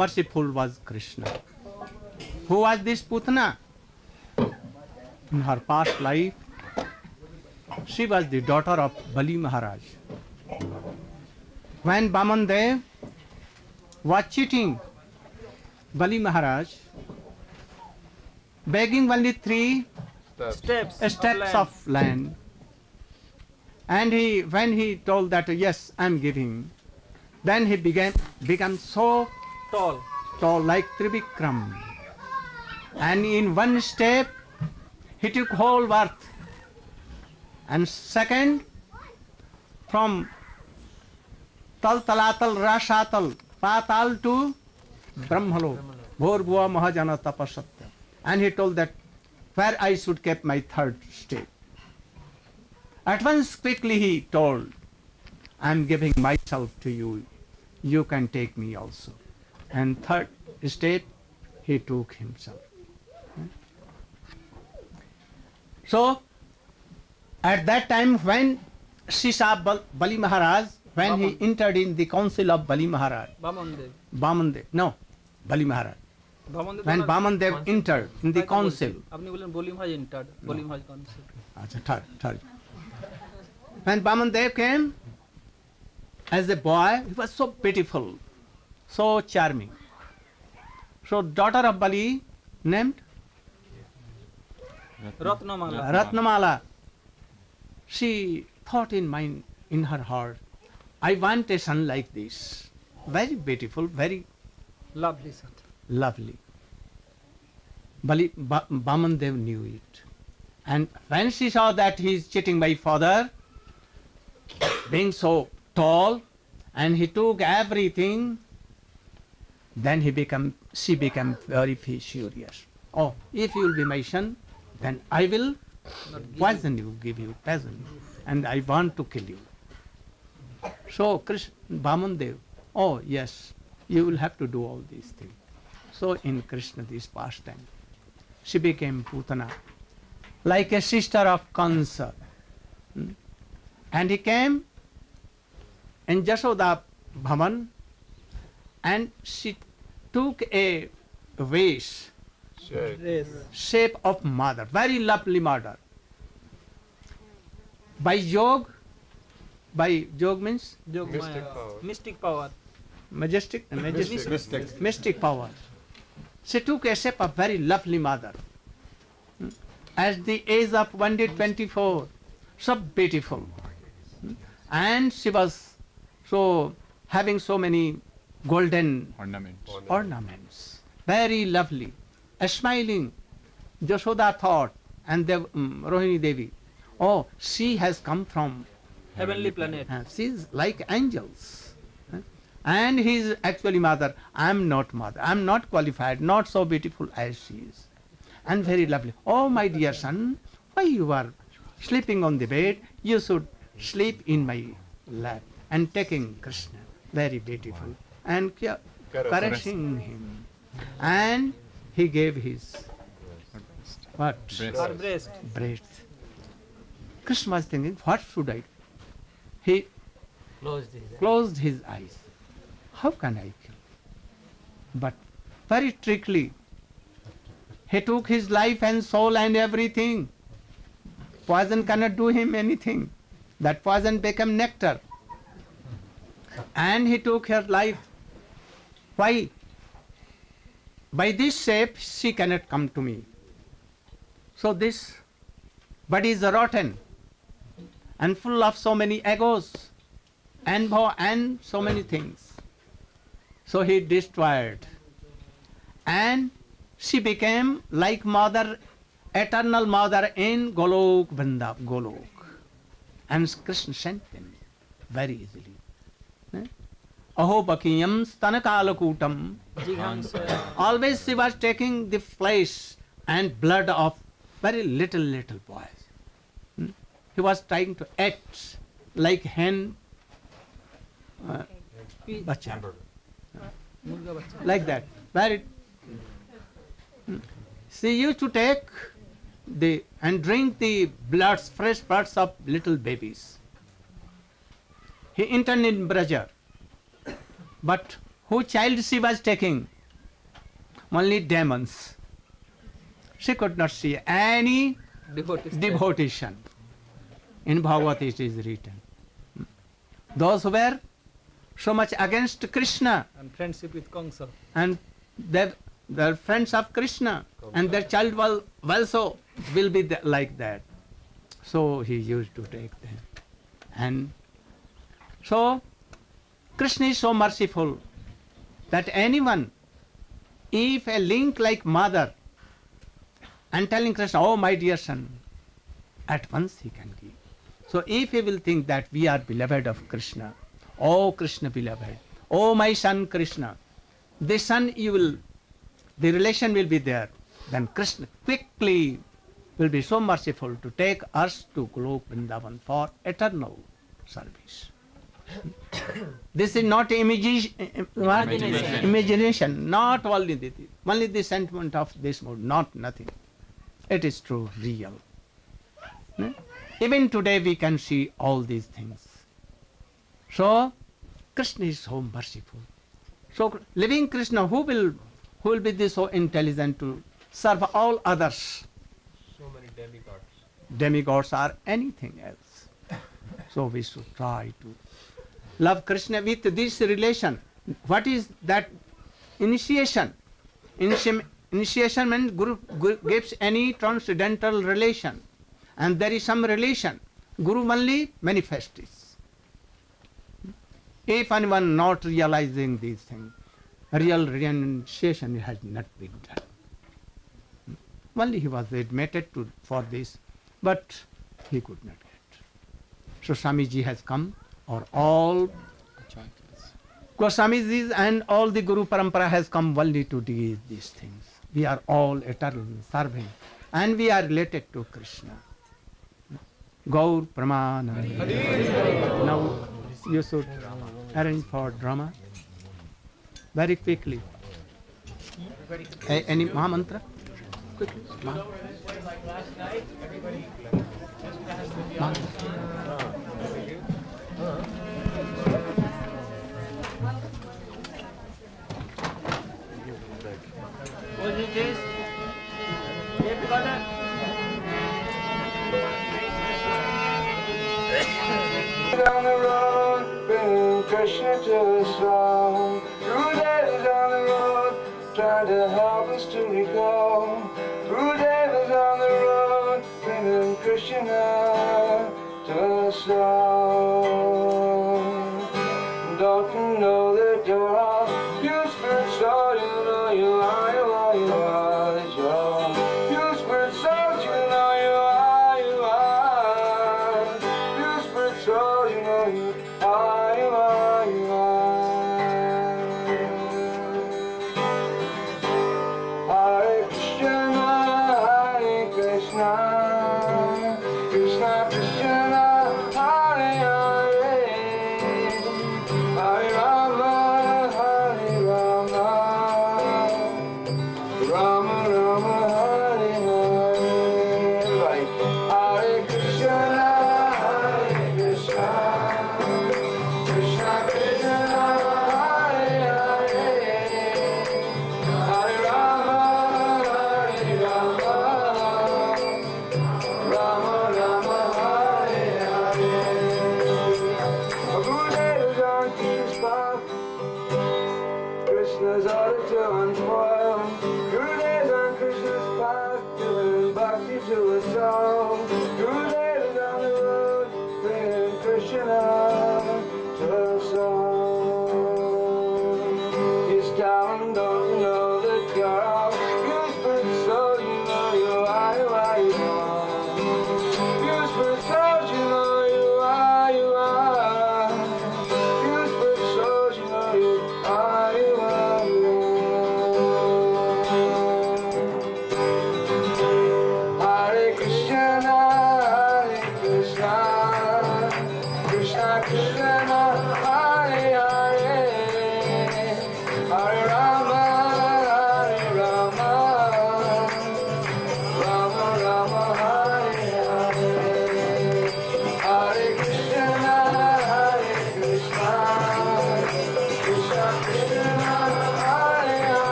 merciful was Krishna. Who was this Putana? In her past life, she was the daughter of Bali Maharaj. When Baman Dev was cheating Bali Maharaj, begging only three Steps steps land. of land, and he when he told that yes, I'm giving, then he began became so tall, tall like Trivikram, and in one step he took whole earth, and second from Tal Talatal Rashatal Patal to Brahmalo Bhorgua Mahajana Tapasatya. And he told that where I should keep my third state. At once quickly he told, I am giving myself to you. You can take me also. And third state he took himself. So at that time when Sisa Bal- Bali Maharaj, when he entered in the council of Bali Maharaj, বামন দেব Bamandev, no, Bali Maharaj. বামন দেব When owner- Bamandev entered in the তাই তো বলছি। council, আপনি বললেন বলিম হাজ entered বলিম হাজ council Acha, third, third. When Bamandev came as a boy, he was so beautiful, so charming. So daughter of Bali named Ratnamala. Ratnamala. She thought in mind in her heart, I want a son like this. Very beautiful, very lovely son. Lovely. Bali ba, Bamandev knew it. And when she saw that he is cheating my father, being so tall, and he took everything then he become, she became very furious. Oh, if you will be my son, then I will poison you, give you poison, and I want to kill you. So Krishna, Bamandev, oh yes, you will have to do all these things. So in Krishna this pastime, she became Putana, like a sister of Kansa. Hmm? And he came in Jashoda Bhavan and she took a vase, shape of mother, very lovely mother. by yog, by yog means Yog Mystic Maya. power. Mystic power. majestic, majestic, Mystic. mystic power. She took a shape of very lovely mother. Hmm? At the age of one day twenty-four, so beautiful. Hmm? And she was so having so many golden Ornaments. ornaments, very lovely, a smiling. Jashoda thought, and the um, Rohini Devi, oh, she has come from Heavenly planet. uh, she's like angels. Uh, And his actually mother, I'm not mother, I'm not qualified, not so beautiful as she is. And very lovely. Oh, my dear son, why you are sleeping on the bed? You should sleep in my lap. And taking Krishna, very beautiful, and ca- caressing him. And he gave his what? Breast. Breast. Breast. Krishna was thinking, what should I do? He Closed his eyes. closed his eyes. How can I kill? But very trickily, he took his life and soul and everything. Poison cannot do him anything. That poison became nectar. And he took her life. Why? By this shape, she cannot come to me. So this body is rotten and full of so many egos and and so many things. So he destroyed. And she became like mother, eternal mother in Golok Vrindav, Golok. And Krishna sent them very easily. Aho bakiyam stanakalakutam. Jighansa. Always she was taking the flesh and blood of very little, little boys. Hmm? He was trying to act like hen uh, bacha. Like that. Very. Hmm. She used to take the and drink the bloods, fresh bloods of little babies. He interned in Braja. But who child she was taking? Only demons. She could not see any Devotee. devotion. In Bhagavad it is written. Those who were so much against Krishna And friendship with Kamsa. and they're, they're friends of Krishna and their child will also will be th- like that. So he used to take them. And so Krishna is so merciful that anyone, if a link like mother and telling Krishna, oh my dear son, at once he can give. So if he will think that we are beloved of Krishna, oh Krishna beloved, oh my son Krishna, the son you will, the relation will be there, then Krishna quickly will be so merciful to take us to Golok Vrindavan for eternal service. this is not imagi- eh. Imagination. imagination, not only the, only the sentiment of this mood, not nothing. It is true, real. Hmm? Even today we can see all these things. So, Krishna is so merciful. So, living Krishna, who will, who will be this so intelligent to serve all others? So many demigods. Demigods are anything else. So we should try to love Krishna with this relation. What is that initiation? Initi- initiation means Guru, Guru gives any transcendental relation, and there is some relation. Guru only manifests. If anyone not realizing these things, real renunciation has not been done. Only he was admitted to for this, but he could not get. So Swamiji has come, or all Goswamijis and all the Guru Parampara has come only to do these things. We are all eternal serving, and we are related to Krishna. Gaur Pramanand. Now you should arrange for drama very quickly. Any Mahamantra? Quickly. sausages. They've the road, bringing Krishna to us all? Through days on the road, trying to help us to recall. Through days on the road, bringing Krishna to us all?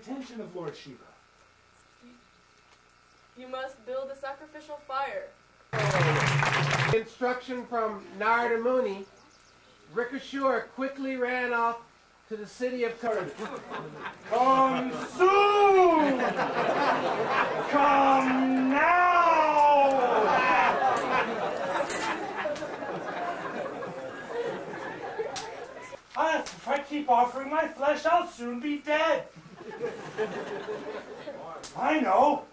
Attention of Lord Shiva? You must build a sacrificial fire. Instruction from Narada Muni, Rikashur quickly ran off to the city of Kurd. Come soon! Come now! Ah, if I keep offering my flesh, I'll soon be dead. I know.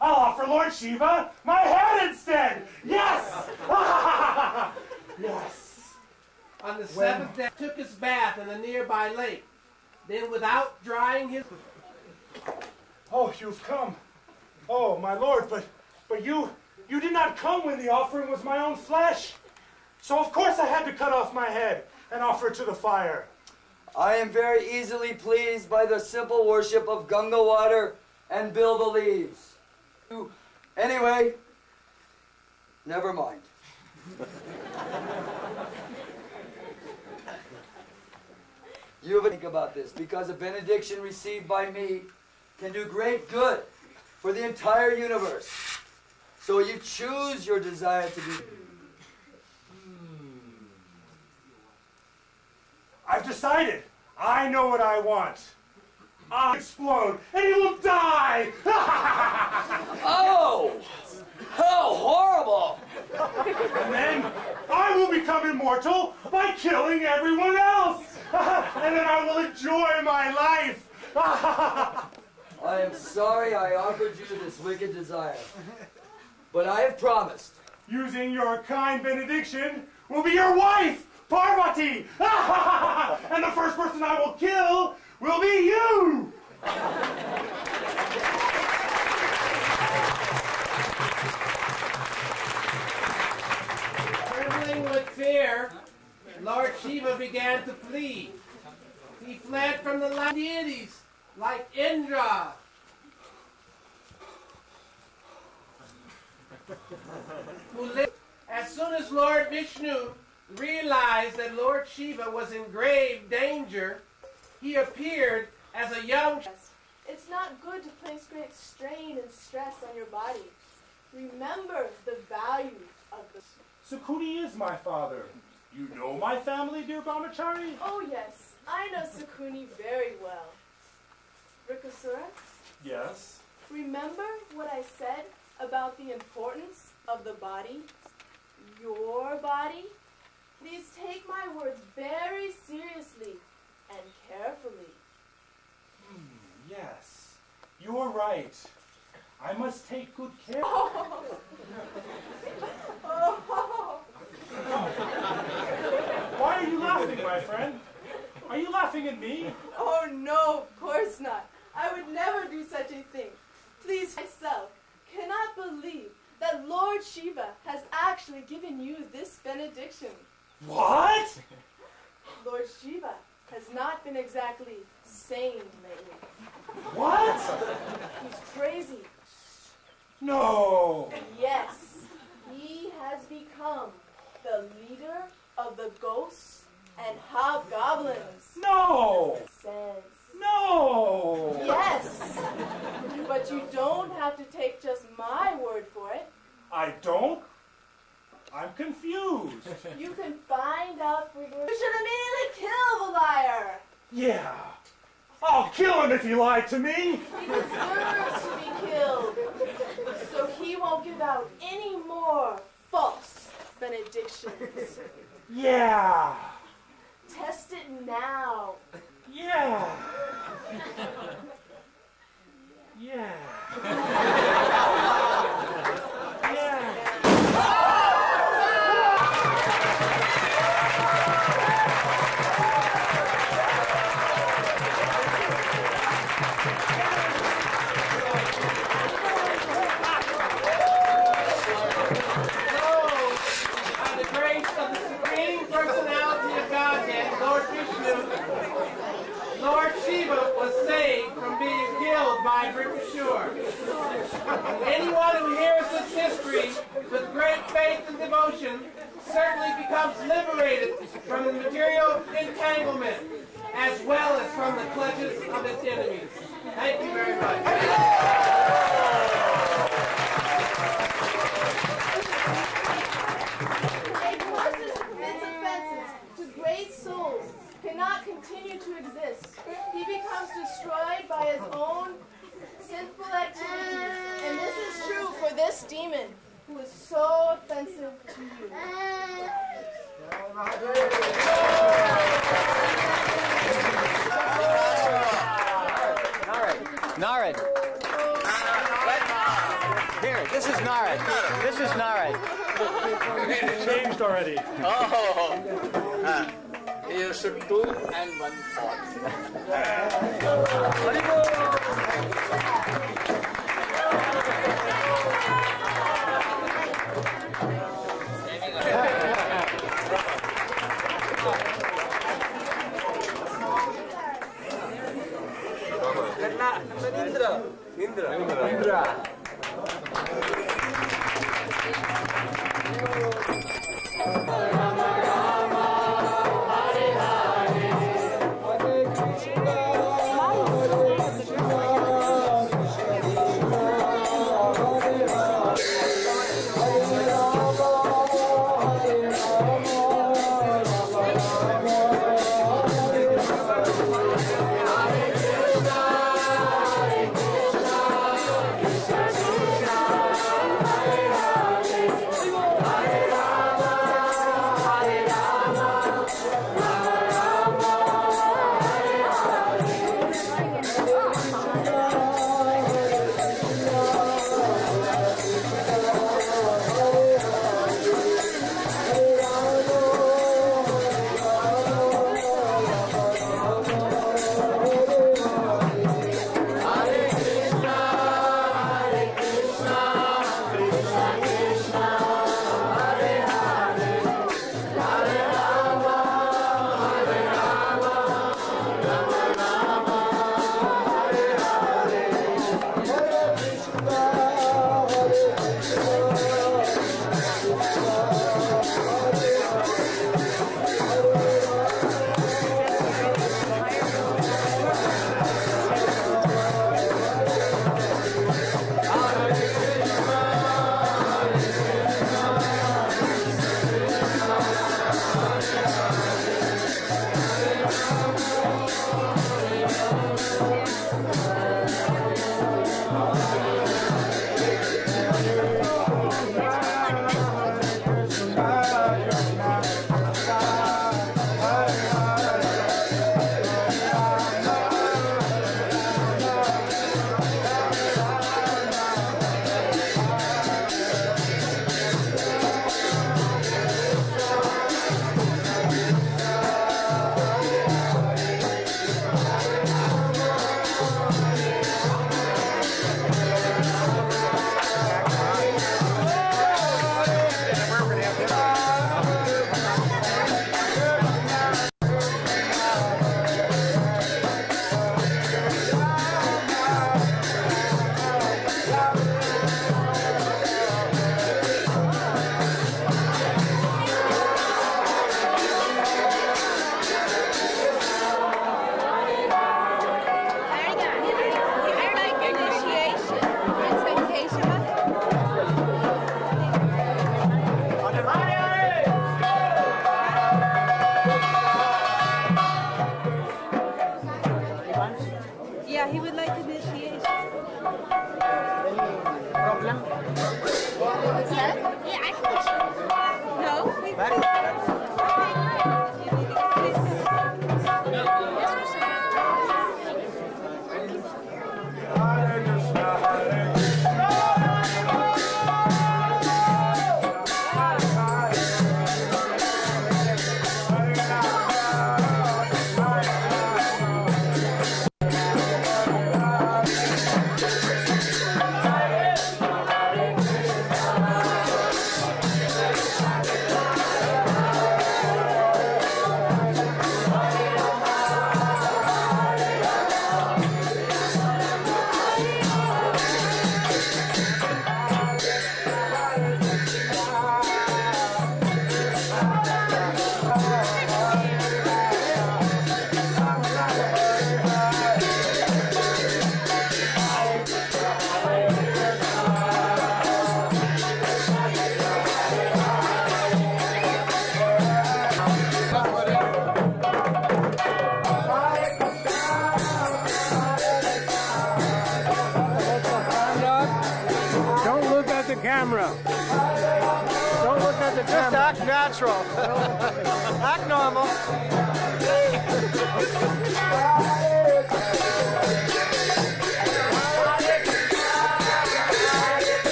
I'll offer Lord Shiva my head instead. Yes! yes. On the When- seventh day, took his bath in a nearby lake. Then, without drying his Oh, you've come. Oh, my lord, but but you you did not come when the offering was my own flesh. So of course I had to cut off my head and offer it to the fire. I am very easily pleased by the simple worship of Gunga water and Bilva leaves. Anyway, never mind. You have a think about this because a benediction received by me can do great good for the entire universe. So you choose your desire to be. I've decided. I know what I want. I'll explode and he will die. oh! How horrible! and then I will become immortal by killing everyone else. and then I will enjoy my life. I am sorry I offered you this wicked desire. But I have promised. Using your kind benediction will be your wife, Parvati! and the first person I will kill will be you! Trembling with fear, Lord Shiva began to flee. He fled from the deities like Indra. As soon as Lord Vishnu realized that Lord Shiva was in grave danger, he appeared as a young It's not good to place great strain and stress on your body. Remember the value of the. Shakuni is my father. You know my family, dear Brahmachari? Oh, yes, I know Shakuni very well. Vrikasura, Yes. remember what I said about the importance of the body? Your body? Please take my words very seriously and carefully. Hmm, yes. You're right. I must take good care. Oh! Why are you laughing, my friend? Are you laughing at me? Oh no, of course not. I would never do such a thing. Please, myself cannot believe that Lord Shiva has actually given you this benediction. What? Lord Shiva has not been exactly sane lately. What? He's crazy. No. Yes, he has become the leader of the ghosts and hobgoblins. No. Says. No. Yes. But you don't have to take just my word for it. I don't? I'm confused. You can find out for. You should immediately kill the liar. Yeah. I'll kill him if he lied to me. He deserves to be killed. So he won't give out any more false benedictions. Yeah. Test it now. Yeah. Yeah. by Bripashur. Anyone who hears this history with great faith and devotion certainly becomes liberated from the material entanglement as well as from the clutches of its enemies. Thank you very much. To great souls cannot continue to exist. He becomes destroyed by his own sinful activities. And this is true for this demon who is so offensive to you. Narad. Here, this is Narad. This is Narad. It changed already. Oh. Uh, you should two and one fourth. Indra. Indra. Indra.